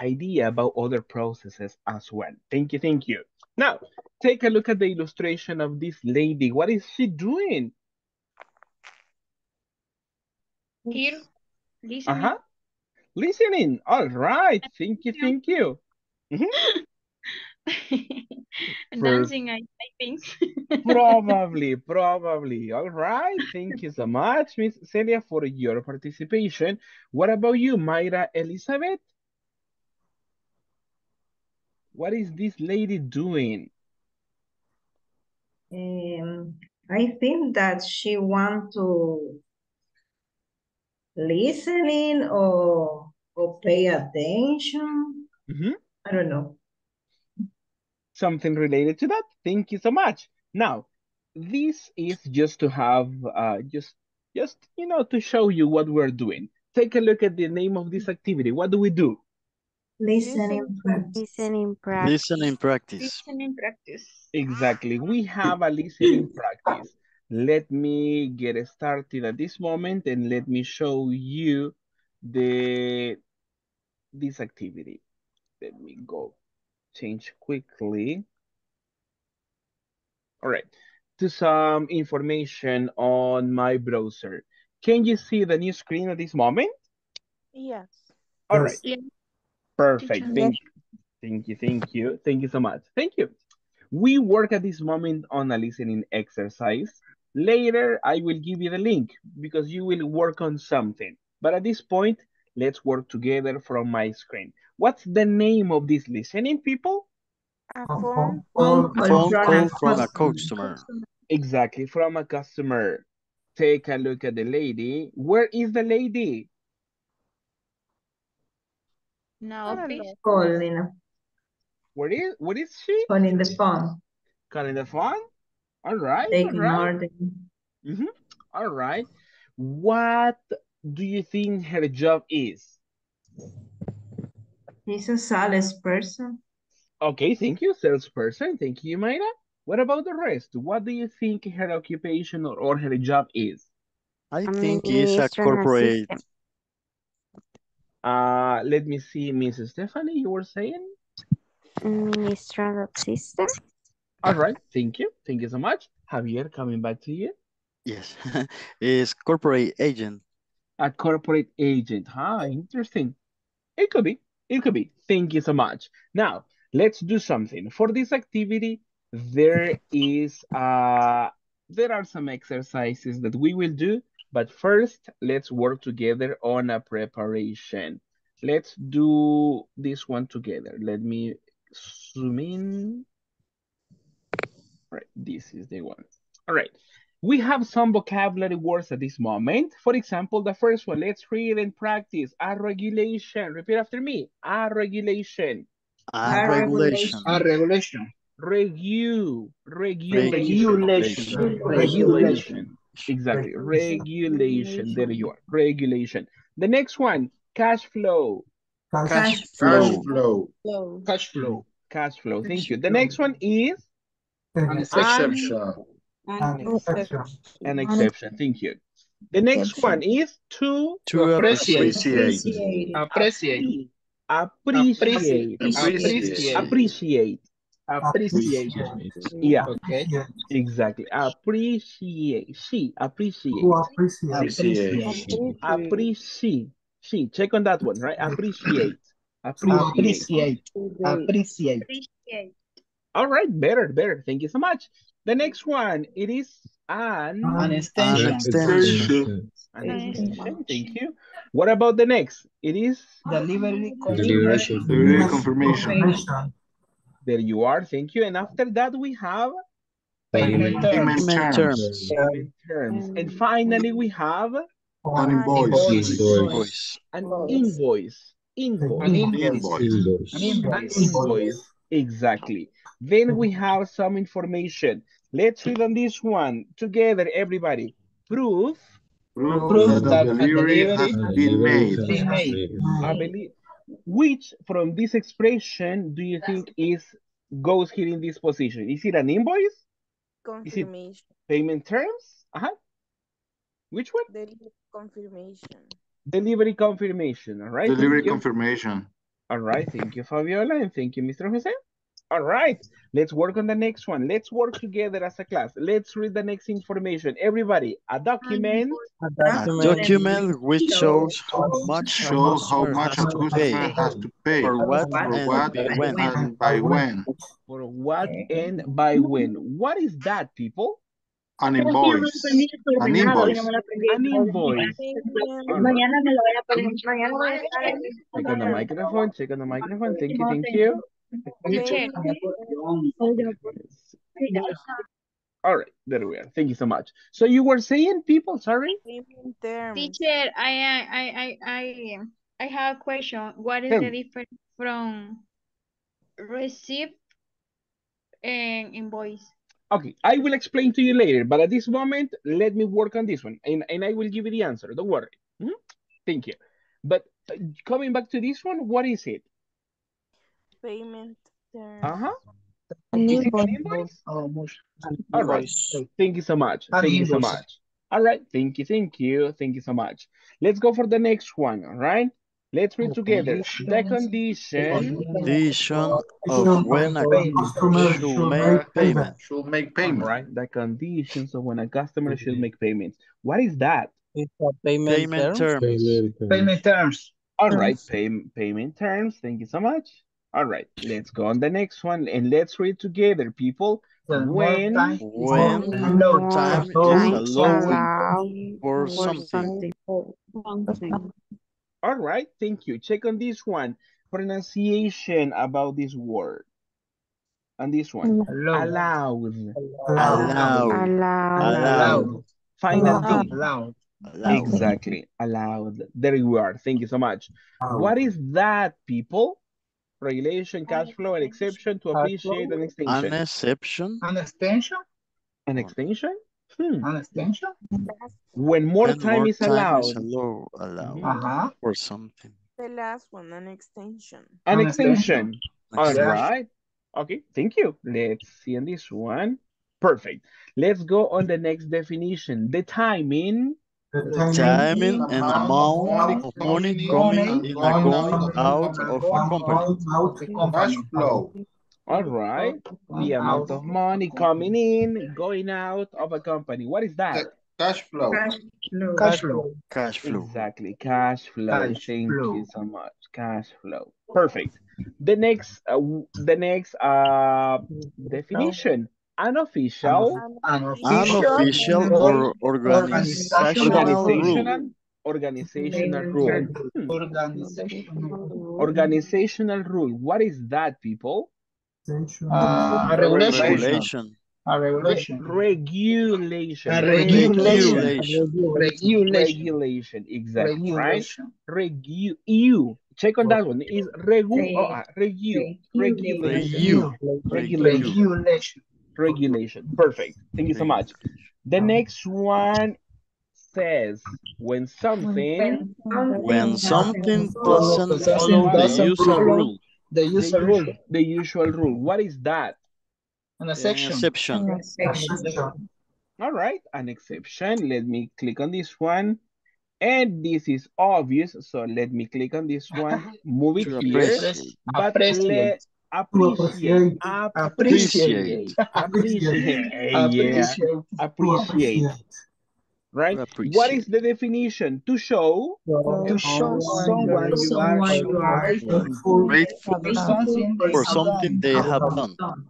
Speaker 1: idea about other processes as well. Thank you, thank you. Now, take a look at the illustration of this lady. What is she doing?
Speaker 19: Here, listening.
Speaker 1: Uh-huh. Listening. All right. Thank you, thank you. Mhm. <laughs>
Speaker 19: Dancing, I, I think. <laughs>
Speaker 1: Probably, probably. All right. Thank you so much, Miss Celia, for your participation. What about you, Mayra Elizabeth? What is this lady doing?
Speaker 4: Um, I think that she want to listening or or pay attention.
Speaker 1: Mhm.
Speaker 4: I don't know.
Speaker 1: Something related to that? Thank you so much. Now, this is just to have, uh, just, just, you know, to show you what we're doing. Take a look at the name of this activity. What do we do?
Speaker 4: Listening practice.
Speaker 10: Listening practice.
Speaker 22: Listening practice.
Speaker 19: Listening practice.
Speaker 1: Exactly. We have a listening practice. Let me get started at this moment and let me show you the this activity. Let me go change quickly. All right. To some information on my browser. Can you see the new screen at this moment?
Speaker 21: Yes.
Speaker 1: All right.
Speaker 19: Yeah.
Speaker 1: Perfect. Thank you. Thank you. Thank you. Thank you so much. Thank you. We work at this moment on a listening exercise. Later, I will give you the link because you will work on something. But at this point, let's work together from my screen. What's the name of this listening, people?
Speaker 21: A
Speaker 6: phone
Speaker 21: phone
Speaker 6: call
Speaker 22: phone from a customer.
Speaker 1: Exactly, from a customer. Take a look at the lady. Where is the lady?
Speaker 19: No,
Speaker 21: I don't
Speaker 19: please.
Speaker 21: know.
Speaker 4: Calling,
Speaker 1: Where is where is she?
Speaker 4: calling the phone.
Speaker 1: Calling the phone? All right,
Speaker 4: They
Speaker 1: all right.
Speaker 4: ignore them.
Speaker 1: Mhm. All right. What do you think her job is?
Speaker 4: He's a sales person.
Speaker 1: Okay, thank you, salesperson. Thank you, Mayra. What about the rest? What do you think her occupation or, or her job is?
Speaker 22: I think it's a corporate.
Speaker 10: assistant.
Speaker 1: Uh, let me see, Miss Stephanie, you were saying?
Speaker 10: Administrative assistant.
Speaker 1: All right, thank you. Thank you so much. Javier, coming back to you.
Speaker 22: Yes, <laughs> is corporate agent.
Speaker 1: A corporate agent. Huh, interesting. It could be. It could be. Thank you so much. Now, let's do something. For this activity, there is uh there are some exercises that we will do, but first let's work together on a preparation. Let's do this one together. Let me zoom in. All right, this is the one. All right. We have some vocabulary words at this moment. For example, the first one, let's read and practice. A regulation. Repeat after me. A regulation.
Speaker 22: A regulation.
Speaker 18: A regulation.
Speaker 1: Regu. Regulation.
Speaker 18: Regulation.
Speaker 1: Regulation. Exactly. Regulation. There you are. Regulation. The next one, cash flow.
Speaker 18: Cash
Speaker 6: flow.
Speaker 18: flow.
Speaker 21: Flow.
Speaker 18: Cash flow.
Speaker 1: Cash flow. Thank you. The next one is
Speaker 18: An exception.
Speaker 6: An exception.
Speaker 1: an exception. Thank you. The next one is to
Speaker 22: To
Speaker 18: Appreciate.
Speaker 22: appreciate.
Speaker 18: Appreciate.
Speaker 1: appreciate.
Speaker 18: Appreciate.
Speaker 1: Appreciate.
Speaker 18: Appreciate.
Speaker 1: Yeah,
Speaker 18: Okay.
Speaker 6: Yeah,
Speaker 1: exactly. Appreciate. She appreciate.
Speaker 6: to appreciate.
Speaker 18: Appreciate.
Speaker 1: Appreciate. She. Check on that one, right? Appreciate. Appreciate.
Speaker 18: Appreciate. Appreciate.
Speaker 19: Appreciate.
Speaker 1: All right, better, better. Thank you so much. The next one, it is an
Speaker 18: An
Speaker 22: An
Speaker 18: extension.
Speaker 22: extension.
Speaker 1: an extension. Thank you. What about the next? It is
Speaker 18: Delivery.
Speaker 6: Delivery confirmation.
Speaker 1: there you are. Thank you. And after that, we have
Speaker 20: Payment terms.
Speaker 22: Payment terms.
Speaker 1: Payment terms. And finally, we have
Speaker 6: An
Speaker 20: invoice.
Speaker 22: Invoice.
Speaker 1: an invoice. Invoice.
Speaker 20: An invoice. An
Speaker 1: An
Speaker 20: invoice.
Speaker 1: invoice. Exactly. Then we <laughs> have some information. Let's read on this one together, everybody. Proof.
Speaker 20: Proof that a delivery
Speaker 2: has been made.
Speaker 20: been made.
Speaker 1: I believe. Which from this expression do you think is goes here in this position? Is it an invoice? Is it
Speaker 21: Confirmation.
Speaker 1: payment terms? Uh-huh. Which one?
Speaker 21: Delivery confirmation.
Speaker 1: Delivery confirmation. All right.
Speaker 2: Delivery
Speaker 1: thank you.
Speaker 2: confirmation.
Speaker 1: All right. Thank you, Fabiola, and thank you, Mr. Jose. All right. Let's work on the next one. Let's work together as a class. Let's read the next information. Everybody, a document.
Speaker 22: A document which shows how much a
Speaker 2: Shows how much
Speaker 22: has
Speaker 2: a
Speaker 22: to pay,
Speaker 2: customer has to pay,
Speaker 22: for what
Speaker 2: for
Speaker 22: and
Speaker 2: what
Speaker 22: by when.
Speaker 2: and by when.
Speaker 1: For what and by when. What is that, people?
Speaker 2: An invoice. An invoice.
Speaker 1: An invoice. All right. Check on the microphone. Check on the microphone. Thank you. Thank you.
Speaker 19: Teacher,
Speaker 1: All right. There we are. Thank you so much. So you were saying, people, sorry?
Speaker 19: Teacher, I, I, I, I, I have a question. What is
Speaker 1: Tell
Speaker 19: the difference from receipt and invoice?
Speaker 1: Okay, I will explain to you later, but at this moment, let me work on this one, and, and I will give you the answer. Don't worry. Mhm. Thank you. But uh, coming back to this one, what is it?
Speaker 21: Payment terms.
Speaker 1: Uh-huh.
Speaker 23: An
Speaker 1: Is
Speaker 23: invoice.
Speaker 1: invoice?
Speaker 20: Oh, much.
Speaker 1: All right. Thank you so much.
Speaker 20: An
Speaker 1: Thank you so much. All right. Thank you. Thank you. Thank you so much. Let's go for the next one. All right. Let's read together. The condition.
Speaker 22: Condition of when a customer should make payment.
Speaker 2: Should make
Speaker 1: All
Speaker 2: payment.
Speaker 1: right. The conditions of when a customer should make payments. What is that?
Speaker 8: It's a payment,
Speaker 22: Payment
Speaker 8: term.
Speaker 22: terms.
Speaker 20: Payment terms.
Speaker 1: All right, pay, payment terms. Thank you so much. All right, let's go on the next one and let's read together, people.
Speaker 20: The
Speaker 1: When
Speaker 20: time
Speaker 22: When
Speaker 20: More
Speaker 22: more time
Speaker 20: time
Speaker 22: is
Speaker 20: is
Speaker 22: allowed
Speaker 23: allowed
Speaker 22: for
Speaker 23: for
Speaker 22: something.
Speaker 23: something.
Speaker 1: All right, thank you. Check on this one. Pronunciation about this word. And this one. Mm.
Speaker 20: allowed.
Speaker 1: Allowed.
Speaker 22: Allowed.
Speaker 23: Allowed.
Speaker 22: Allowed.
Speaker 1: Final
Speaker 23: Allowed.
Speaker 1: D.
Speaker 20: Allowed.
Speaker 22: Allowed.
Speaker 1: Exactly. Allowed. There you are. Thank you so much. What is that, people? Regulation, cash flow, an exception to appreciate
Speaker 20: flow.
Speaker 1: an
Speaker 22: An
Speaker 1: extension.
Speaker 22: exception
Speaker 20: An extension.
Speaker 1: An extension? Hmm.
Speaker 20: An extension.
Speaker 1: When more
Speaker 22: when
Speaker 1: time
Speaker 22: more
Speaker 1: is
Speaker 22: time
Speaker 1: allowed.
Speaker 22: is allowed, allowed
Speaker 1: Mhm.
Speaker 20: Uh-huh.
Speaker 22: for something.
Speaker 21: The last one, an extension.
Speaker 1: An
Speaker 20: An
Speaker 1: extension. All
Speaker 22: Exception.
Speaker 1: right. Okay, thank you. Let's see on this one. Perfect. Let's go on the next definition. The timing.
Speaker 22: Timing and amount of money coming in and going out of a company.
Speaker 2: Cash
Speaker 20: company.
Speaker 2: flow.
Speaker 1: All right. The amount of money coming in, going out of a company. What is that?
Speaker 2: Cash flow.
Speaker 20: Cash flow.
Speaker 22: Cash flow.
Speaker 1: Exactly. Cash flow.
Speaker 20: Cash
Speaker 1: Thank
Speaker 20: flow.
Speaker 1: you so much. Cash flow. Perfect. The next, uh, the next uh definition. Unofficial.
Speaker 22: Unofficial or organizational rule.
Speaker 1: Organizational. Organizational rule. Hmm.
Speaker 20: Organizational.
Speaker 1: Organizational rule. What is that, people?
Speaker 20: Uh, a regulation.
Speaker 22: Regulation.
Speaker 20: A regulation.
Speaker 1: Regulation.
Speaker 20: A regulation.
Speaker 22: Regulation.
Speaker 20: Regulation.
Speaker 1: Regulation. Exactly. Right?
Speaker 20: Regulation.
Speaker 1: Regu. You. Check on that one. Is regu. Oh, ah, regu. Regulation. Regulation.
Speaker 20: Regulation.
Speaker 1: Regulation. Perfect. Thank you so much. The next one says when something
Speaker 22: When something doesn't follow the usual
Speaker 20: follow
Speaker 22: rule.
Speaker 20: The
Speaker 1: the
Speaker 20: usual
Speaker 1: usual,
Speaker 20: rule.
Speaker 1: the usual rule. What is that?
Speaker 20: An
Speaker 22: An
Speaker 20: exception.
Speaker 22: exception.
Speaker 1: All right, an exception. Let me click on this one. And this is obvious, so let me click on this <laughs> one, move it
Speaker 22: To
Speaker 1: here,
Speaker 22: appreciate.
Speaker 1: but
Speaker 20: Appreciate.
Speaker 1: let appreciate,
Speaker 20: Appreciate.
Speaker 1: appreciate, yeah, appreciate, right?
Speaker 22: To
Speaker 1: What
Speaker 22: appreciate.
Speaker 1: is the definition? To show,
Speaker 20: To show someone you are
Speaker 22: Grateful
Speaker 20: for something they
Speaker 22: for
Speaker 20: have
Speaker 22: something
Speaker 20: done.
Speaker 22: they have done.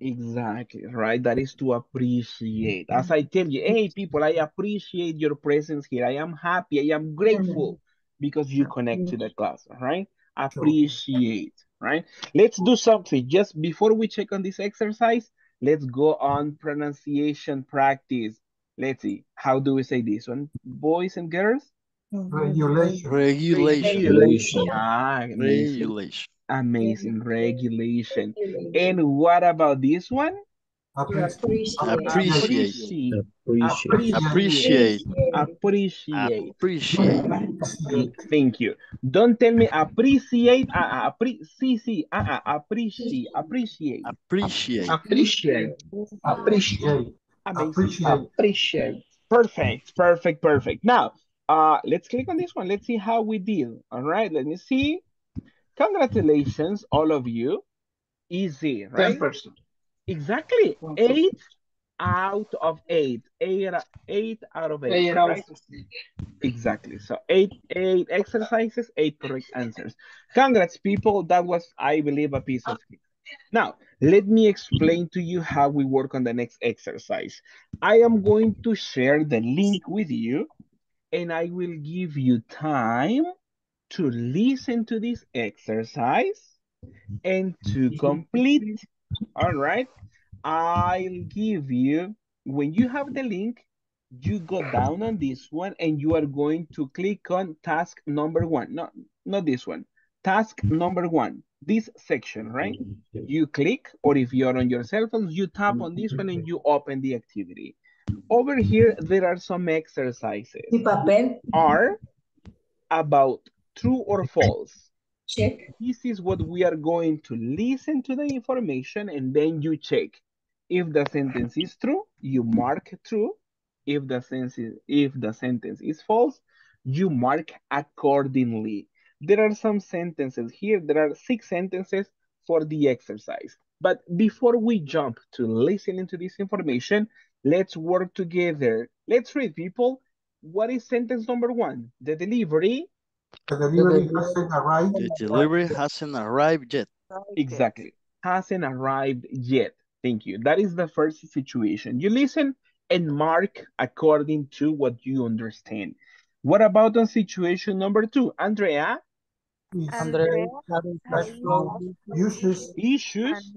Speaker 1: exactly, right? That is to appreciate. As mm-hmm. I tell you, hey, people, I appreciate your presence here. I am happy. I am grateful mm-hmm. because you connect to the mm-hmm. class, right? Appreciate, right? Let's do something. Just before we check on this exercise, Let's go on pronunciation practice. Let's see. How do we say this one? Boys and girls?
Speaker 6: Regulation.
Speaker 22: Regulation.
Speaker 1: Ah, amazing.
Speaker 22: Regulation.
Speaker 1: Amazing. Regulation. And what about this one?
Speaker 22: Appreciate.
Speaker 1: Appreciate.
Speaker 22: Appreciate.
Speaker 1: Appreciate.
Speaker 22: Appreciate.
Speaker 1: Thank you. Don't tell me appreciate. Uh, uh, appre sí, sí. Uh, uh, appreciate. Appreciate.
Speaker 22: Appreciate.
Speaker 18: Appreciate. Appreciate.
Speaker 1: Amazing.
Speaker 6: Appreciate.
Speaker 18: Appreciate.
Speaker 1: Perfect. Perfect. Perfect. Now, uh, let's click on this one. Let's see how we did. All right. Let me see. Congratulations, all of you. Easy, right?
Speaker 18: 10%.
Speaker 1: Exactly. Eight out of eight. Eight, eight out of eight.
Speaker 18: Eight out of
Speaker 1: right? Exactly. So eight, eight exercises, eight correct answers. Congrats, people. That was, I believe, a piece of cake. Now, let me explain to you how we work on the next exercise. I am going to share the link with you and I will give you time to listen to this exercise and to complete. All right. I'll give you, when you have the link, you go down on this one and you are going to click on task number one. No, not this one. Task number one, this section, right? You click, or if you're on your cell phones, you tap on this one and you open the activity. Over here, there are some exercises. Are about true or false.
Speaker 4: Check.
Speaker 1: This is what we are going to listen to the information and then you check. If the sentence is true, you mark true. If the sentence if the sentence is false, you mark accordingly. There are some sentences here. There are six sentences for the exercise. But before we jump to listening to this information, let's work together. Let's read, people. What is sentence number one? The delivery.
Speaker 6: The delivery hasn't arrived.
Speaker 22: The delivery hasn't arrived yet.
Speaker 1: Exactly. Hasn't arrived yet. Thank you. That is the first situation. You listen and mark according to what you understand. What about on situation number two? Andrea?
Speaker 18: Andrea having cash flow
Speaker 6: Uses
Speaker 1: Issues.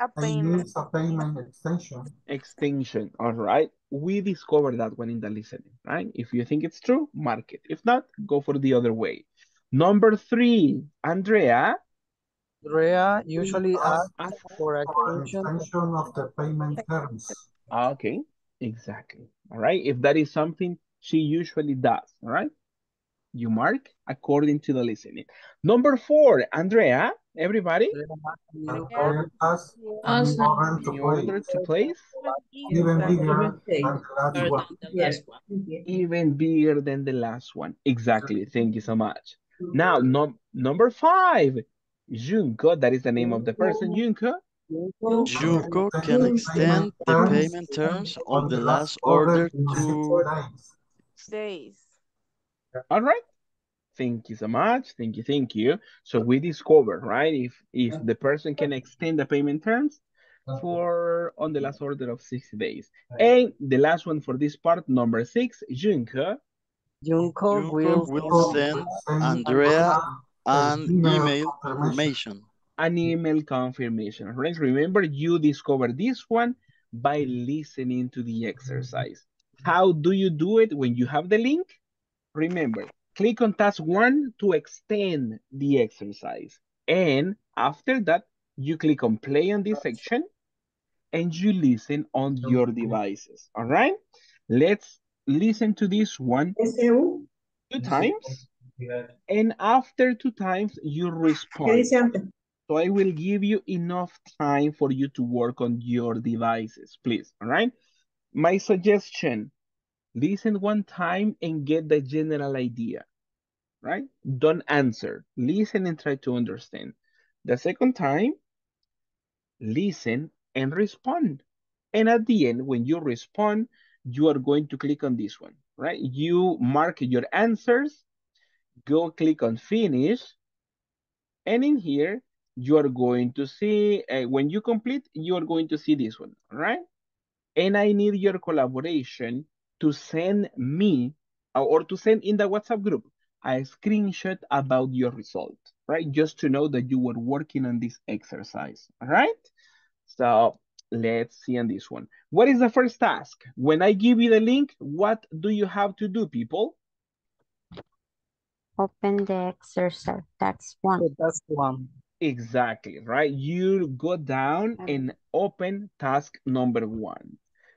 Speaker 21: A
Speaker 6: and
Speaker 21: payment.
Speaker 6: needs a payment extension.
Speaker 1: Extinction. All right. We discovered that one in the listening, right? If you think it's true, mark it. If not, go for the other way. Number three, Andrea.
Speaker 18: Andrea usually asks
Speaker 1: Ask
Speaker 18: for
Speaker 6: For
Speaker 18: extension.
Speaker 6: extension of the payment terms.
Speaker 1: Ah, okay, exactly. All right. If that is something she usually does, all right? You mark according to the listening. Number four, Andrea, everybody,
Speaker 6: Andrea order to
Speaker 1: in order
Speaker 6: place
Speaker 1: to place
Speaker 6: even bigger than the last one.
Speaker 4: Yes.
Speaker 1: even bigger than the last one. Exactly. Thank you so much. Now, num number five, Junko, that is the name of the person, Junko.
Speaker 22: Junko can extend the payment terms on the last order to
Speaker 21: Days.
Speaker 1: All right. Thank you so much. Thank you. Thank you. So we discover, right? If if the person can extend the payment terms for on the last order of 60 days. And the last one for this part, number six, Junko.
Speaker 18: Junko
Speaker 22: Junko
Speaker 18: will
Speaker 22: will send Andrea an email confirmation.
Speaker 1: An email confirmation. Right? Remember, you discover this one by listening to the exercise. How do you do it when you have the link? Remember, click on task one to extend the exercise. And after that, you click on play on this section and you listen on your devices. All right? Let's listen to this one two times. And after two times, you respond. So I will give you enough time for you to work on your devices, please. All right? My suggestion, listen one time and get the general idea, right? Don't answer. Listen and try to understand. The second time, listen and respond. And at the end, when you respond, you are going to click on this one, right? You mark your answers, go click on finish, and in here, you are going to see, uh, when you complete, you are going to see this one, right? And I need your collaboration to send me, or to send in the WhatsApp group, a screenshot about your result, right? Just to know that you were working on this exercise, all right? So let's see on this one. What is the first task? When I give you the link, what do you have to do, people?
Speaker 10: Open the exercise. That's one.
Speaker 18: That's one.
Speaker 1: Exactly, right? You go down and open task number one.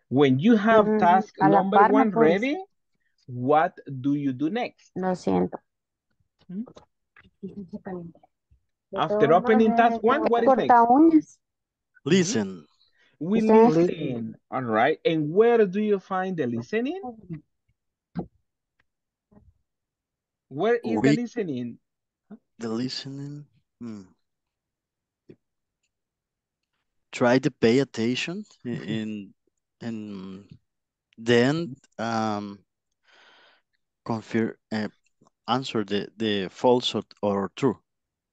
Speaker 1: When you have
Speaker 10: Mm,
Speaker 1: task number
Speaker 10: par
Speaker 1: one
Speaker 10: pones.
Speaker 1: ready, what do you do next?
Speaker 10: Lo siento.
Speaker 1: After opening task one, what is next?
Speaker 10: Uñas.
Speaker 22: Listen.
Speaker 1: We
Speaker 10: Listen.
Speaker 1: listen, all right? And where do you find the listening? Where is the listening?
Speaker 22: The listening. Hmm. Try to pay attention i- in and then um confirm uh, answer the the false or, or true.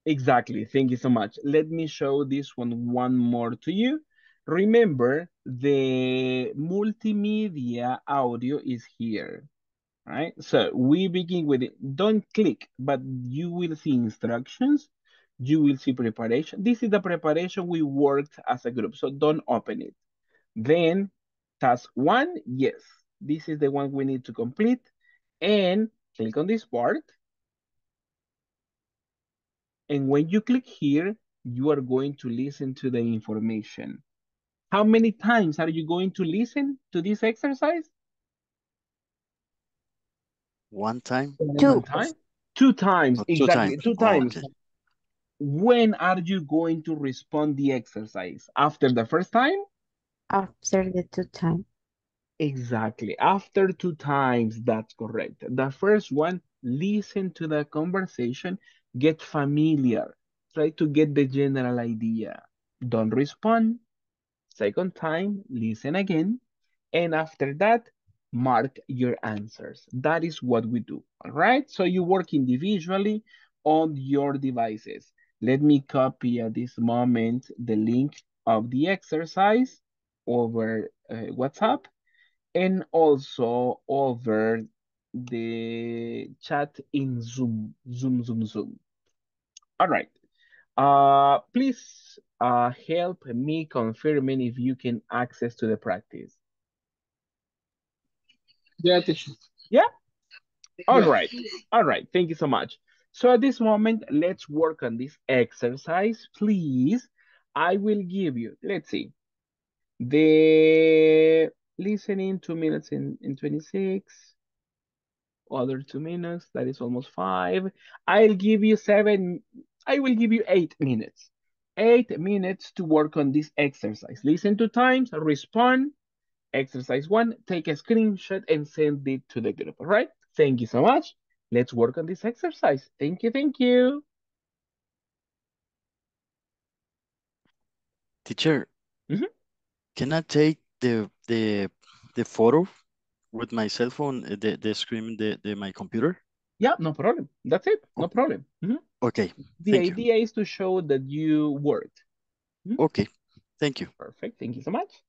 Speaker 1: Exactly. Thank you so much. Let me show this one one more to you. Remember, the multimedia audio is here, right? So we begin with it. Don't click, but you will see instructions. You will see preparation. This is the preparation we worked as a group, so don't open it. Then task one, yes, this is the one we need to complete. And click on this part. And when you click here, you are going to listen to the information. How many times are you going to listen to this exercise?
Speaker 22: One time.
Speaker 1: One time? Two times,
Speaker 22: Oh, two
Speaker 1: exactly,
Speaker 22: times.
Speaker 1: two
Speaker 22: Oh,
Speaker 1: times.
Speaker 22: okay.
Speaker 1: When are you going to respond the exercise? After the first time?
Speaker 10: After the two time.
Speaker 1: Exactly. After two times, that's correct. The first one, listen to the conversation, get familiar, try to get the general idea. Don't respond. Second time, listen again. And after that, mark your answers. That is what we do. All right. So you work individually on your devices. Let me copy at this moment the link of the exercise over uh, WhatsApp and also over the chat in Zoom, Zoom, Zoom, Zoom. All right. Uh, please uh, help me confirming if you can access to the practice.
Speaker 20: Yeah.
Speaker 1: Yeah? All
Speaker 20: Yeah.
Speaker 1: right. All right. Thank you so much. So at this moment, let's work on this exercise. Please, I will give you, let's see, the listening two minutes in, in 26, other two minutes, that is almost five. I'll give you seven, I will give you eight minutes. Eight minutes to work on this exercise. Listen two times, respond. Exercise one, take a screenshot and send it to the group, all right? Thank you so much. Let's work on this exercise. Thank you, thank you.
Speaker 22: Teacher,
Speaker 1: Mhm.
Speaker 22: Can I take the the the photo with my cell phone, uh, the the screen, the, the my computer?
Speaker 1: Yeah, no problem. That's it, no problem. Mhm.
Speaker 22: Okay,
Speaker 1: The
Speaker 22: thank you.
Speaker 1: idea is to show that you worked.
Speaker 22: Okay, thank you.
Speaker 1: Perfect, thank you so much.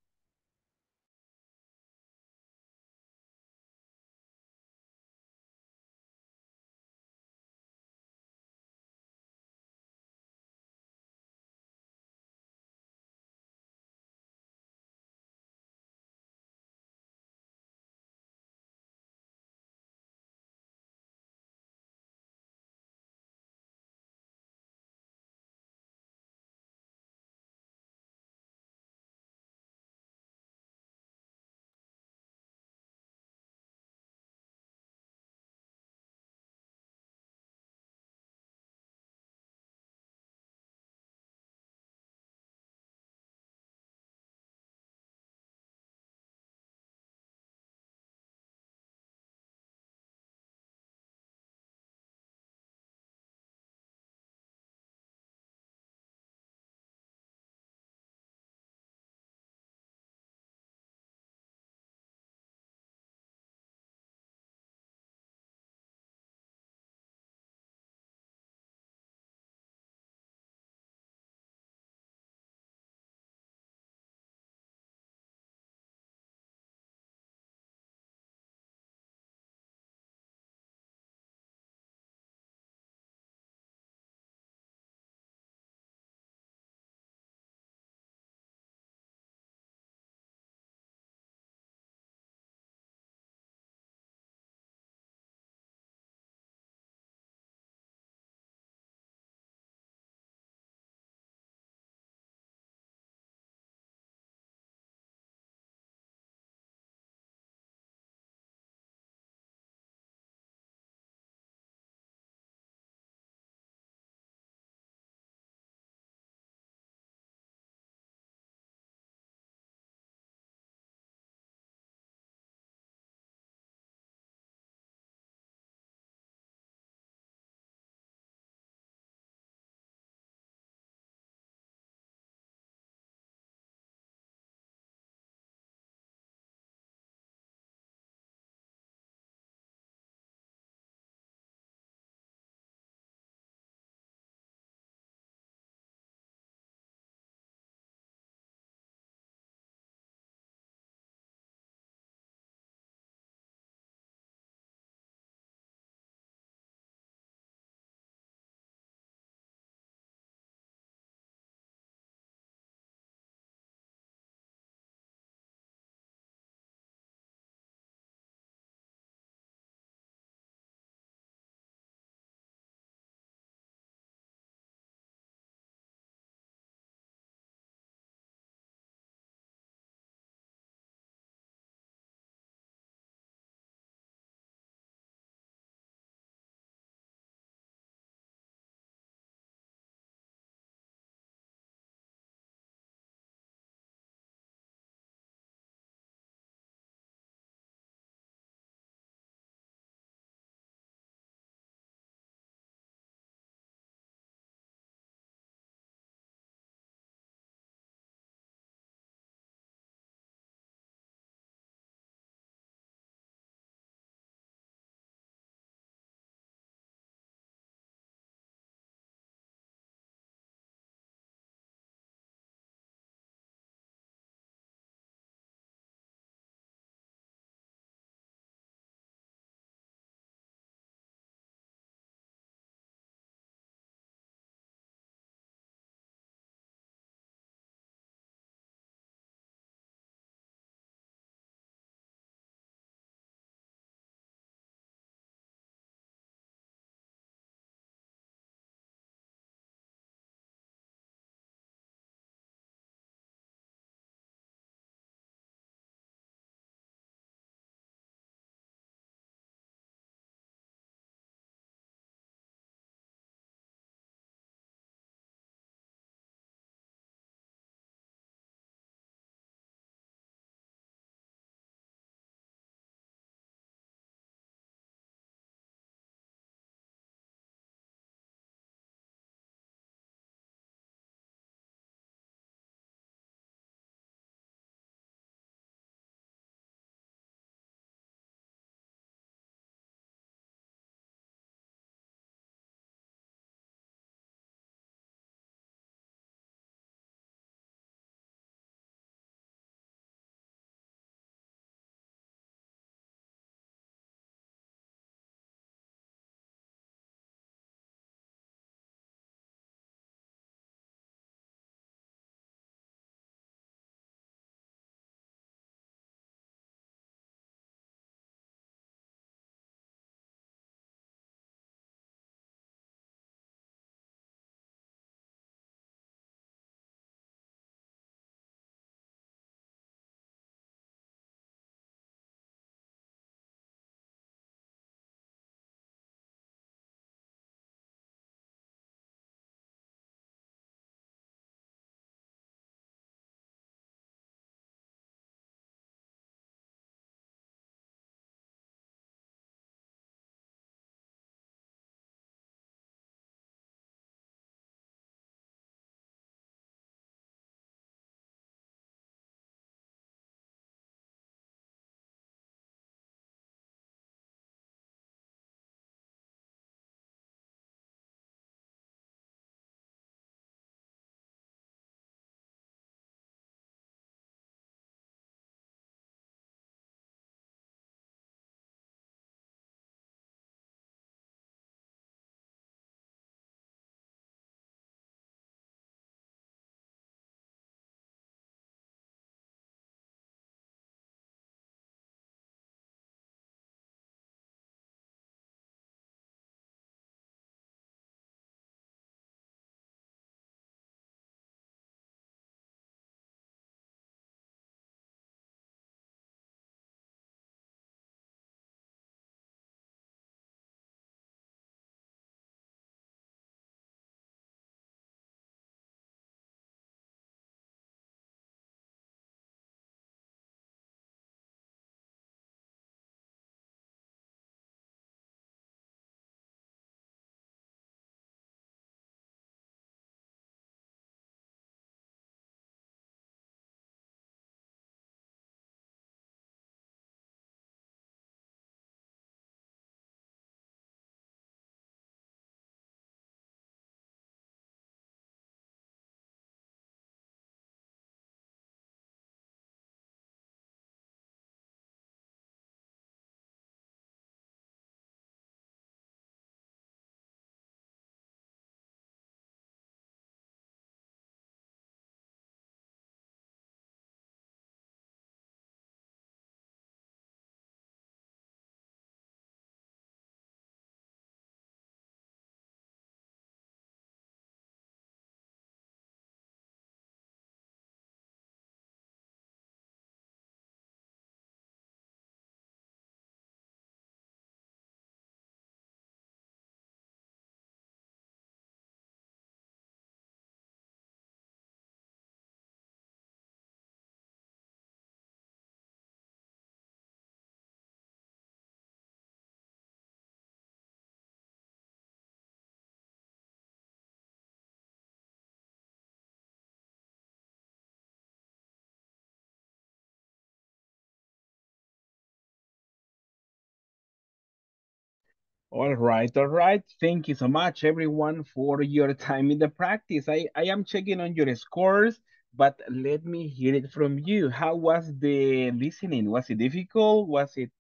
Speaker 1: All right, all right. Thank you so much, everyone, for your time in the practice. I, I am checking on your scores, but let me hear it from you. How was the listening? Was it difficult? Was it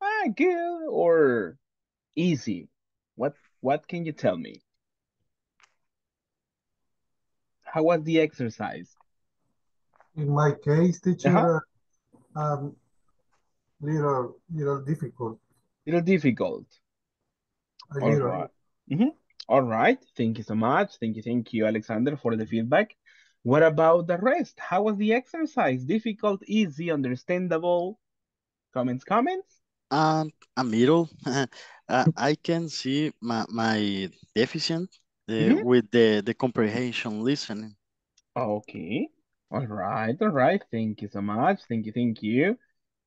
Speaker 1: ah, good or easy? What what can you tell me? How was the exercise?
Speaker 6: In my case, teacher,
Speaker 1: Uh-huh.
Speaker 6: um, little, little difficult.
Speaker 1: Little difficult.
Speaker 6: A
Speaker 1: All
Speaker 6: little.
Speaker 1: right. Mhm. All right. Thank you so much. Thank you, thank you, Alexander, for the feedback. What about the rest? How was the exercise? Difficult, easy, understandable? Comments, comments?
Speaker 22: And a middle, <laughs> uh, I can see my, my deficient uh,
Speaker 1: Mhm.
Speaker 22: with the, the comprehension listening.
Speaker 1: Okay. All right, all right. Thank you so much. Thank you, thank you.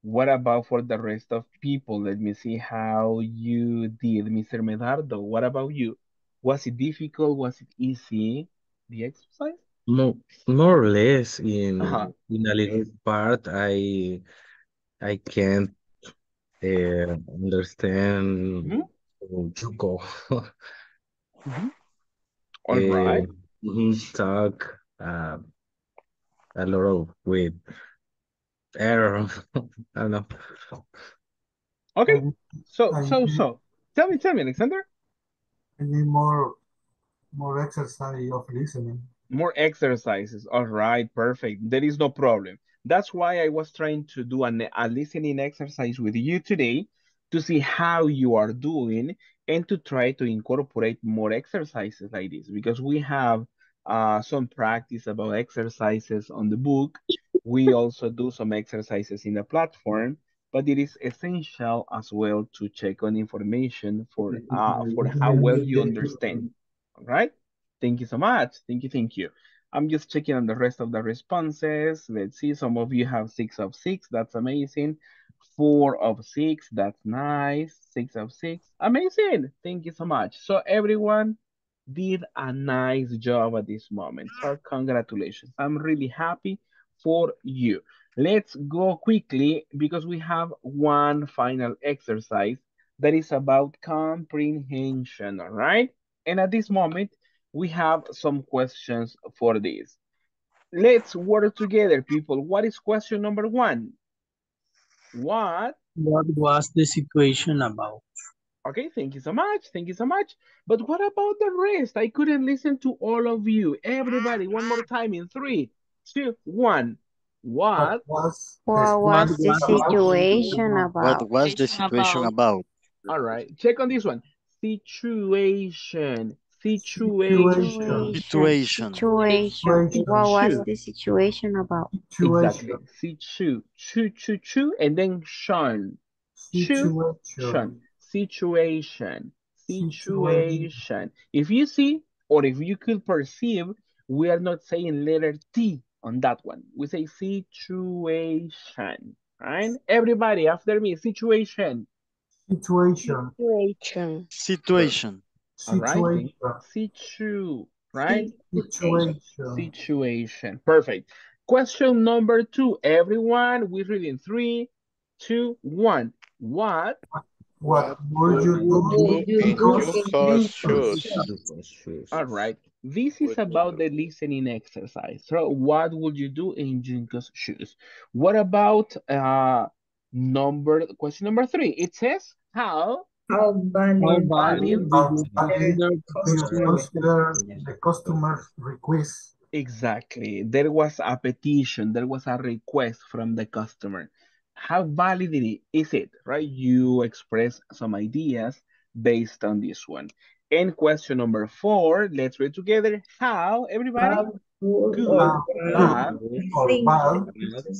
Speaker 1: What about for the rest of people? Let me see how you did, Mr. Medardo. What about you? Was it difficult? Was it easy? The exercise?
Speaker 5: More, more or less in
Speaker 1: Uh-huh.
Speaker 5: in a little part, I I can't uh, understand
Speaker 1: Mhm.
Speaker 5: Juko.
Speaker 1: Mhm. All <laughs> right.
Speaker 5: Uh, he talk uh, a lot of with error. <laughs> I don't know.
Speaker 1: Okay. So,
Speaker 6: I
Speaker 1: so,
Speaker 6: need,
Speaker 1: so. Tell me, tell me, Alexander.
Speaker 6: I need more, more exercise of listening.
Speaker 1: More exercises. All right, perfect. There is no problem. That's why I was trying to do an, a listening exercise with you today to see how you are doing and to try to incorporate more exercises like this because we have uh, some practice about exercises on the book. We also do some exercises in the platform, but it is essential as well to check on information for uh, for how well you understand. All right. Thank you so much. Thank you, thank you. I'm just checking on the rest of the responses. Let's see, some of you have six of six. That's amazing. Four of six. That's nice. Six of six. Amazing. Thank you so much. So everyone did a nice job at this moment. So congratulations. I'm really happy for you. Let's go quickly because we have one final exercise that is about comprehension, all right? And at this moment, we have some questions for this. Let's work together, people. What is question number one? What?
Speaker 24: What was the situation about?
Speaker 1: Okay, thank you so much. Thank you so much. But what about the rest? I couldn't listen to all of you. Everybody, one more time in three, two, one. What?
Speaker 6: was
Speaker 23: What was the situation about?
Speaker 22: What was the situation about?
Speaker 1: All right, check on this one. Situation. Situation.
Speaker 22: Situation.
Speaker 23: Situation. What was the situation about?
Speaker 1: Exactly. Situ. Chu, chu, chu, and then shun. Chu, shun. Situation. Situation. If you see, or if you could perceive, we are not saying letter T on that one. We say situation. Right? Everybody after me. Situation.
Speaker 6: Situation.
Speaker 13: Situation.
Speaker 22: Situation.
Speaker 1: All right.
Speaker 6: Situation.
Speaker 1: Situ. Right?
Speaker 6: Situation.
Speaker 1: Situation. Perfect. Question number two. Everyone, we read in three, two, one. What?
Speaker 6: What would you do in Junko's shoes?
Speaker 1: All right. This is about the listening exercise. So what would you do in Junko's shoes? What about uh number question number three? It says how
Speaker 4: How valid,
Speaker 1: valid
Speaker 6: Consider the customer's request.
Speaker 1: Exactly. There was a petition, there was a request from the customer. How valid is it, right? You express some ideas based on this one. And question number four, let's read together. How, everybody?
Speaker 4: how good
Speaker 1: Good,
Speaker 4: or
Speaker 1: bad.
Speaker 6: Or
Speaker 4: think
Speaker 6: bad,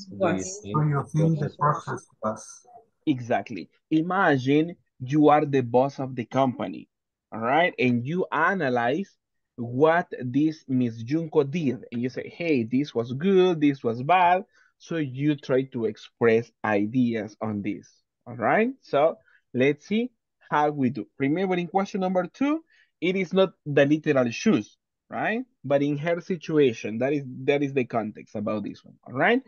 Speaker 4: was.
Speaker 6: do you think the process was?
Speaker 1: Exactly. Imagine you are the boss of the company, all right? And you analyze what this Miss Junko did. And you say, hey, this was good, this was bad. So you try to express ideas on this, all right? So let's see how we do. Remember in question number two, it is not the literal shoes, right? But in her situation, that is that is the context about this one, all right?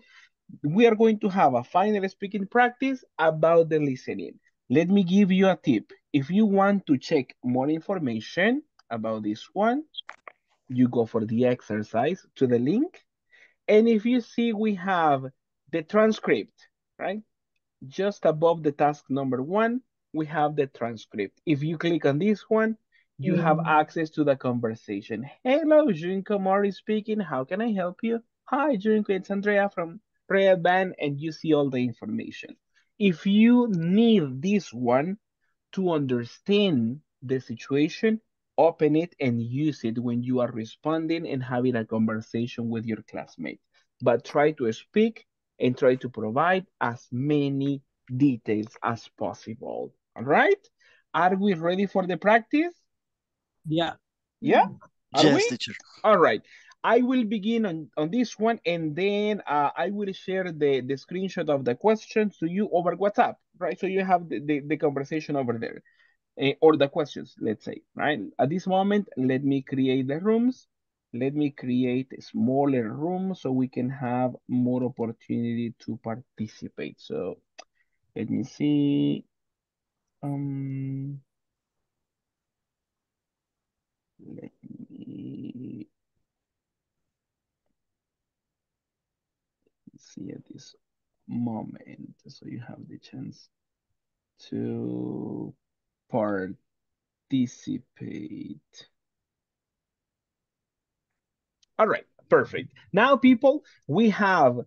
Speaker 1: We are going to have a final speaking practice about the listening. let me give you a tip. If you want to check more information about this one, you go for the exercise to the link. And if you see we have the transcript, right? Just above the task number one, we have the transcript. If you click on this one, you have mm-hmm. access to the conversation. Hello, Junko Mori speaking. How can I help you? Hi, Junko, it's Andrea from Red Band, and you see all the information. If you need this one to understand the situation, open it and use it when you are responding and having a conversation with your classmate. But try to speak and try to provide as many details as possible. All right? Are we ready for the practice?
Speaker 24: Yeah.
Speaker 1: Yeah? Are
Speaker 22: Yes,
Speaker 1: we?
Speaker 22: teacher.
Speaker 1: All right. I will begin on, on this one and then uh, I will share the, the screenshot of the questions to you over WhatsApp, right? So you have the, the, the conversation over there eh, or the questions, let's say, right? At this moment, let me create the rooms. Let me create a smaller room so we can have more opportunity to participate. So let me see. Um, let me see at this moment so you have the chance to participate. All right, perfect. Now, people, we have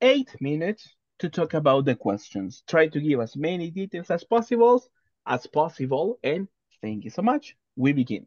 Speaker 1: eight minutes to talk about the questions. Try to give as many details as possible, as possible, and thank you so much. We begin.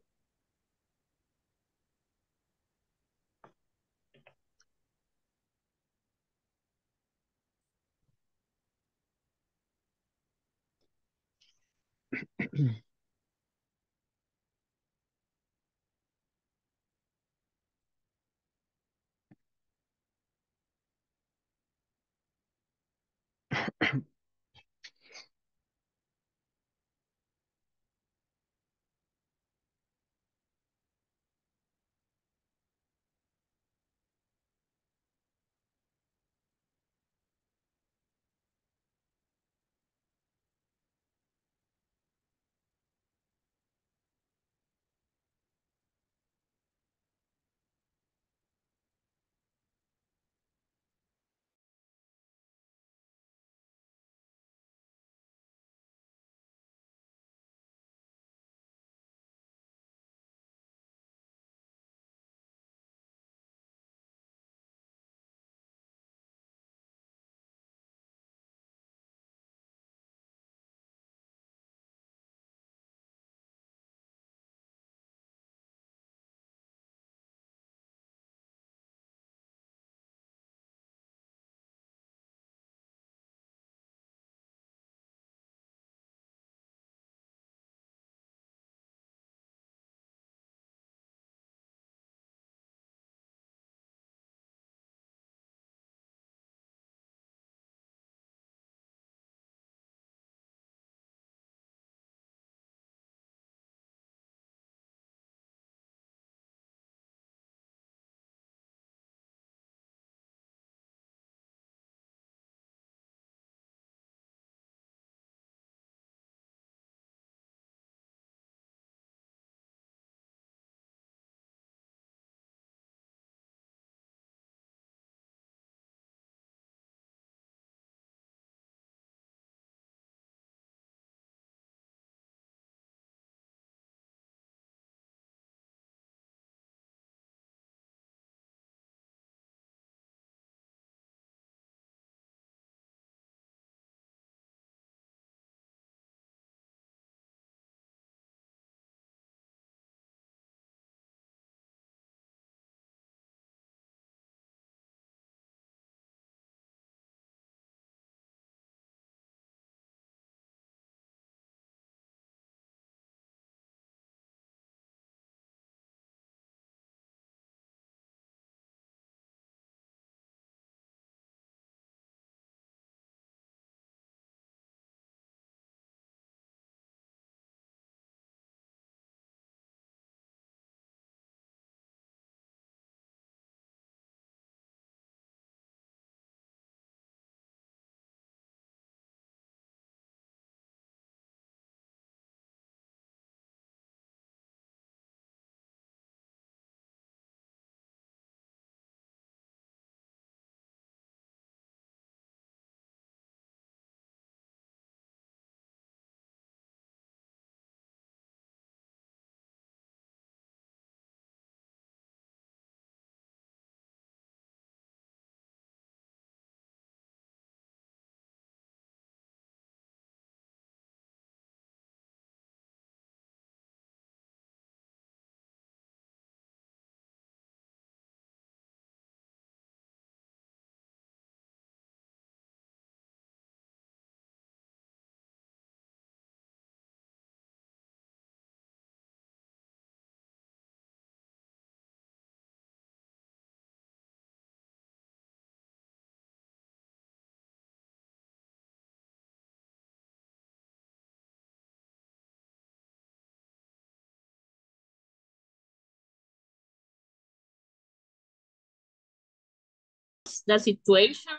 Speaker 12: The situation?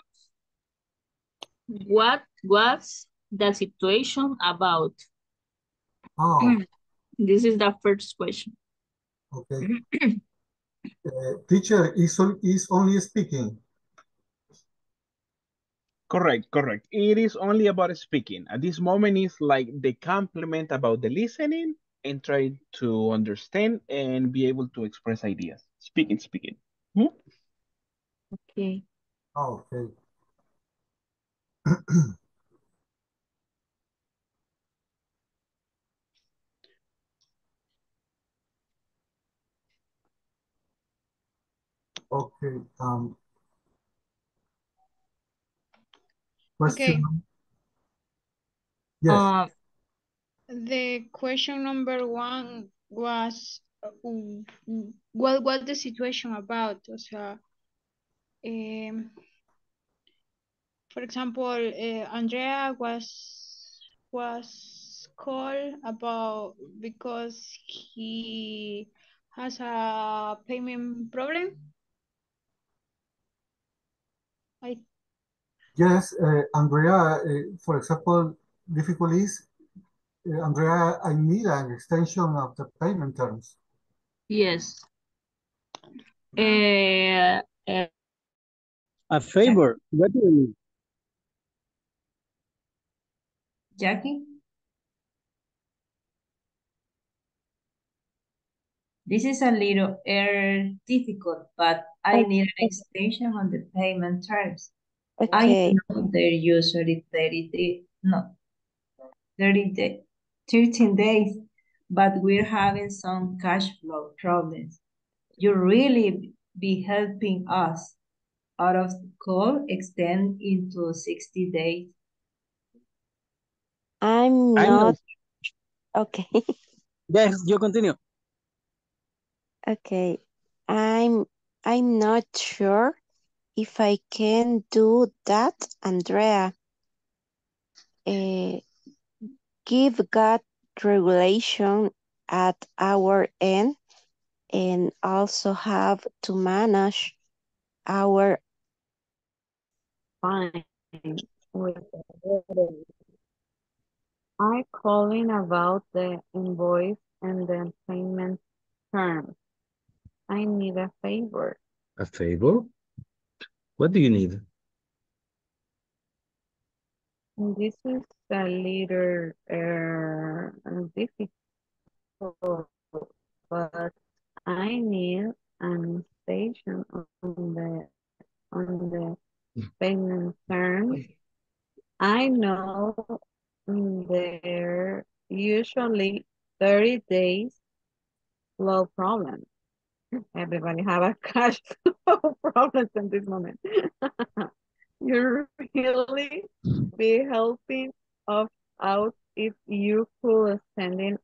Speaker 12: What was the situation about?
Speaker 6: Oh,
Speaker 12: This is the first question.
Speaker 6: okay. <clears throat> Uh, teacher is, on- is only speaking.
Speaker 1: Correct, correct. It is only about speaking. At this moment, it's like the compliment about the listening and try to understand and be able to express ideas. Speaking, speaking. Hmm?
Speaker 12: Okay.
Speaker 6: Oh, okay. <clears throat> Okay, um.
Speaker 19: Okay.
Speaker 6: Yes,
Speaker 19: Uh, the question number one was uh, what was the situation about? O sea, em, for example, uh, Andrea was was called about because he has a payment problem. I
Speaker 6: yes, uh, Andrea, uh, for example, difficulties. Uh, Andrea, I need an extension of the payment terms.
Speaker 12: Yes. Uh, uh,
Speaker 24: A favor. What do you mean?
Speaker 25: Jackie? This is a little er, difficult, but I need an extension on the payment terms. I know they're usually 30 days, no, 30 day, 13 days, but we're having some cash flow problems. You really be helping us out of the call extend into 60 days.
Speaker 10: I'm
Speaker 24: I'm not.
Speaker 10: not okay. <laughs>
Speaker 24: Yes, you continue.
Speaker 10: Okay. I'm I'm not sure if I can do that, Andrea. Eh, give God regulation at our end and also have to manage our
Speaker 17: Fine. With the I calling about the invoice and the payment terms. I need a favor.
Speaker 5: A favor? What do you need?
Speaker 17: This is a little uh, difficult, but I need an station on the on the payment terms. I know there usually 30 days flow problem. Everybody have a <laughs> cash flow problems in this moment. <laughs> You really be helping us out if you could in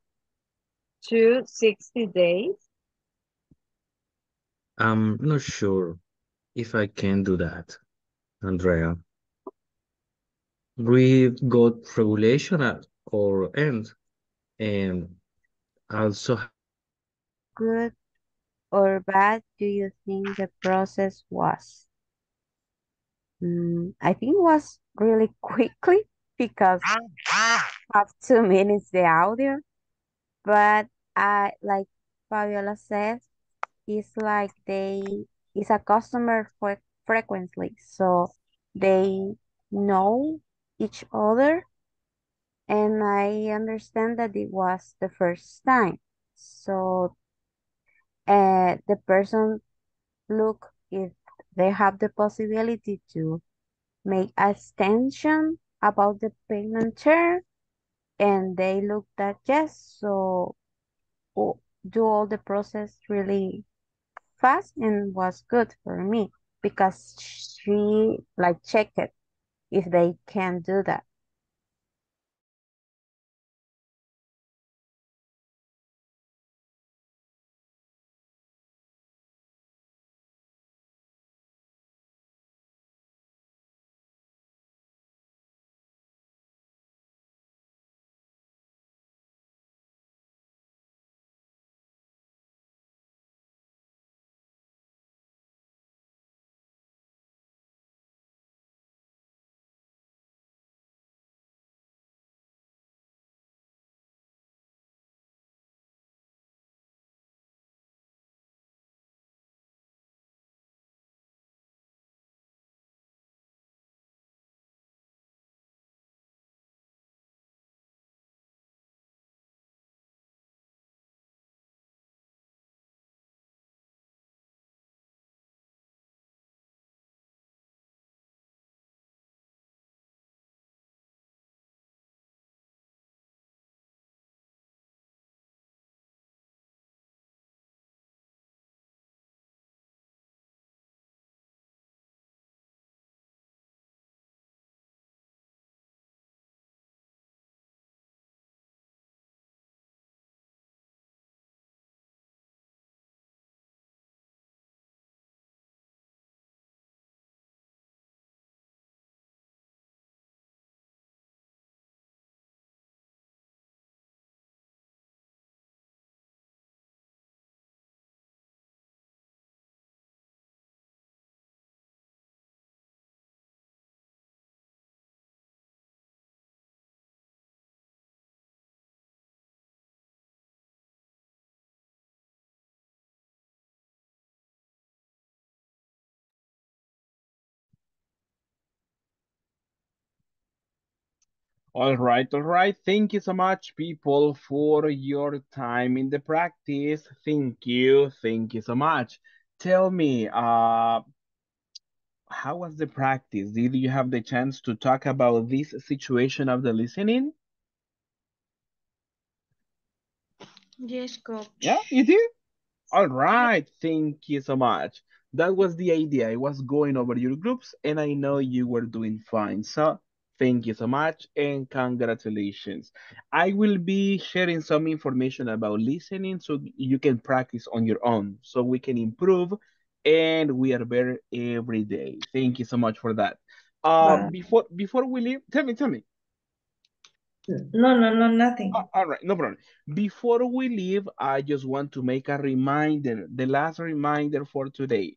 Speaker 17: to 60 days.
Speaker 5: I'm not sure if I can do that, Andrea. We've got regulation at our end and also
Speaker 10: good or bad do you think the process was? Mm, I think it was really quickly because have two minutes the audio, but I like Fabiola says, it's like they it's a customer fre frequently, so they know each other, and I understand that it was the first time. So uh, the person look if they have the possibility to make extension about the payment term and they look that yes so do all the process really fast and was good for me because she like checked it if they can do that
Speaker 1: All right, all right. Thank you so much, people, for your time in the practice. Thank you. Thank you so much. Tell me, uh, how was the practice? Did you have the chance to talk about this situation of the listening?
Speaker 19: Yes, coach.
Speaker 1: Yeah, you did? All right, thank you so much. That was the idea. I was going over your groups and I know you were doing fine. So thank you so much and congratulations. I will be sharing some information about listening so you can practice on your own so we can improve and we are better every day. Thank you so much for that. Uh,
Speaker 25: Bye.
Speaker 1: before before we leave, tell me, tell me.
Speaker 25: No, no, no, nothing.
Speaker 1: Oh, all right, no problem. Before we leave, I just want to make a reminder, the last reminder for today.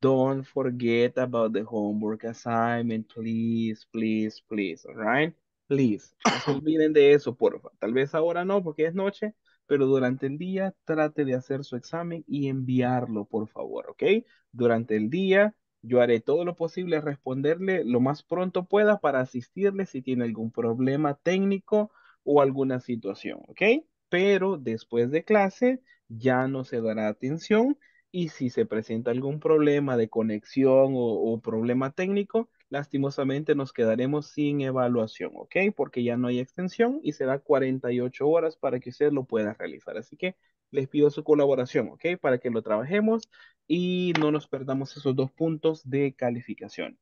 Speaker 1: Don't forget about the homework assignment, please, please, please, all right? Please, no se <coughs> olviden de eso, porfa. Tal vez ahora no, porque es noche, pero durante el día trate de hacer su examen y enviarlo, por favor, ¿ok? Durante el día yo haré todo lo posible a responderle lo más pronto pueda para asistirle si tiene algún problema técnico o alguna situación, ¿ok? Pero después de clase ya no se dará atención y si se presenta algún problema de conexión o, o problema técnico, lastimosamente nos quedaremos sin evaluación, ¿ok? Porque ya no hay extensión y será 48 horas para que usted lo pueda realizar. Así que les pido su colaboración, ¿ok? Para que lo trabajemos y no nos perdamos esos dos puntos de calificación.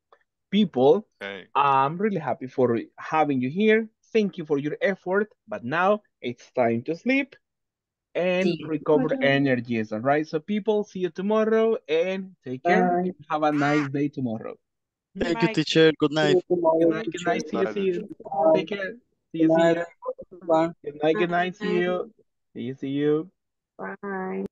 Speaker 1: People,
Speaker 26: Okay.
Speaker 1: I'm really happy for having you here. Thank you for your effort, but now it's time to sleep and
Speaker 25: Sí.
Speaker 1: recover energies, all right? So people, see you tomorrow and take care.
Speaker 25: Bye.
Speaker 1: Have a nice day tomorrow.
Speaker 22: Thank you, teacher. Good night.
Speaker 1: Good night, good night, see you, see you. Take care. See you, see you.
Speaker 24: Bye.
Speaker 1: Good night, good night, see you. See you, see you.
Speaker 3: Bye.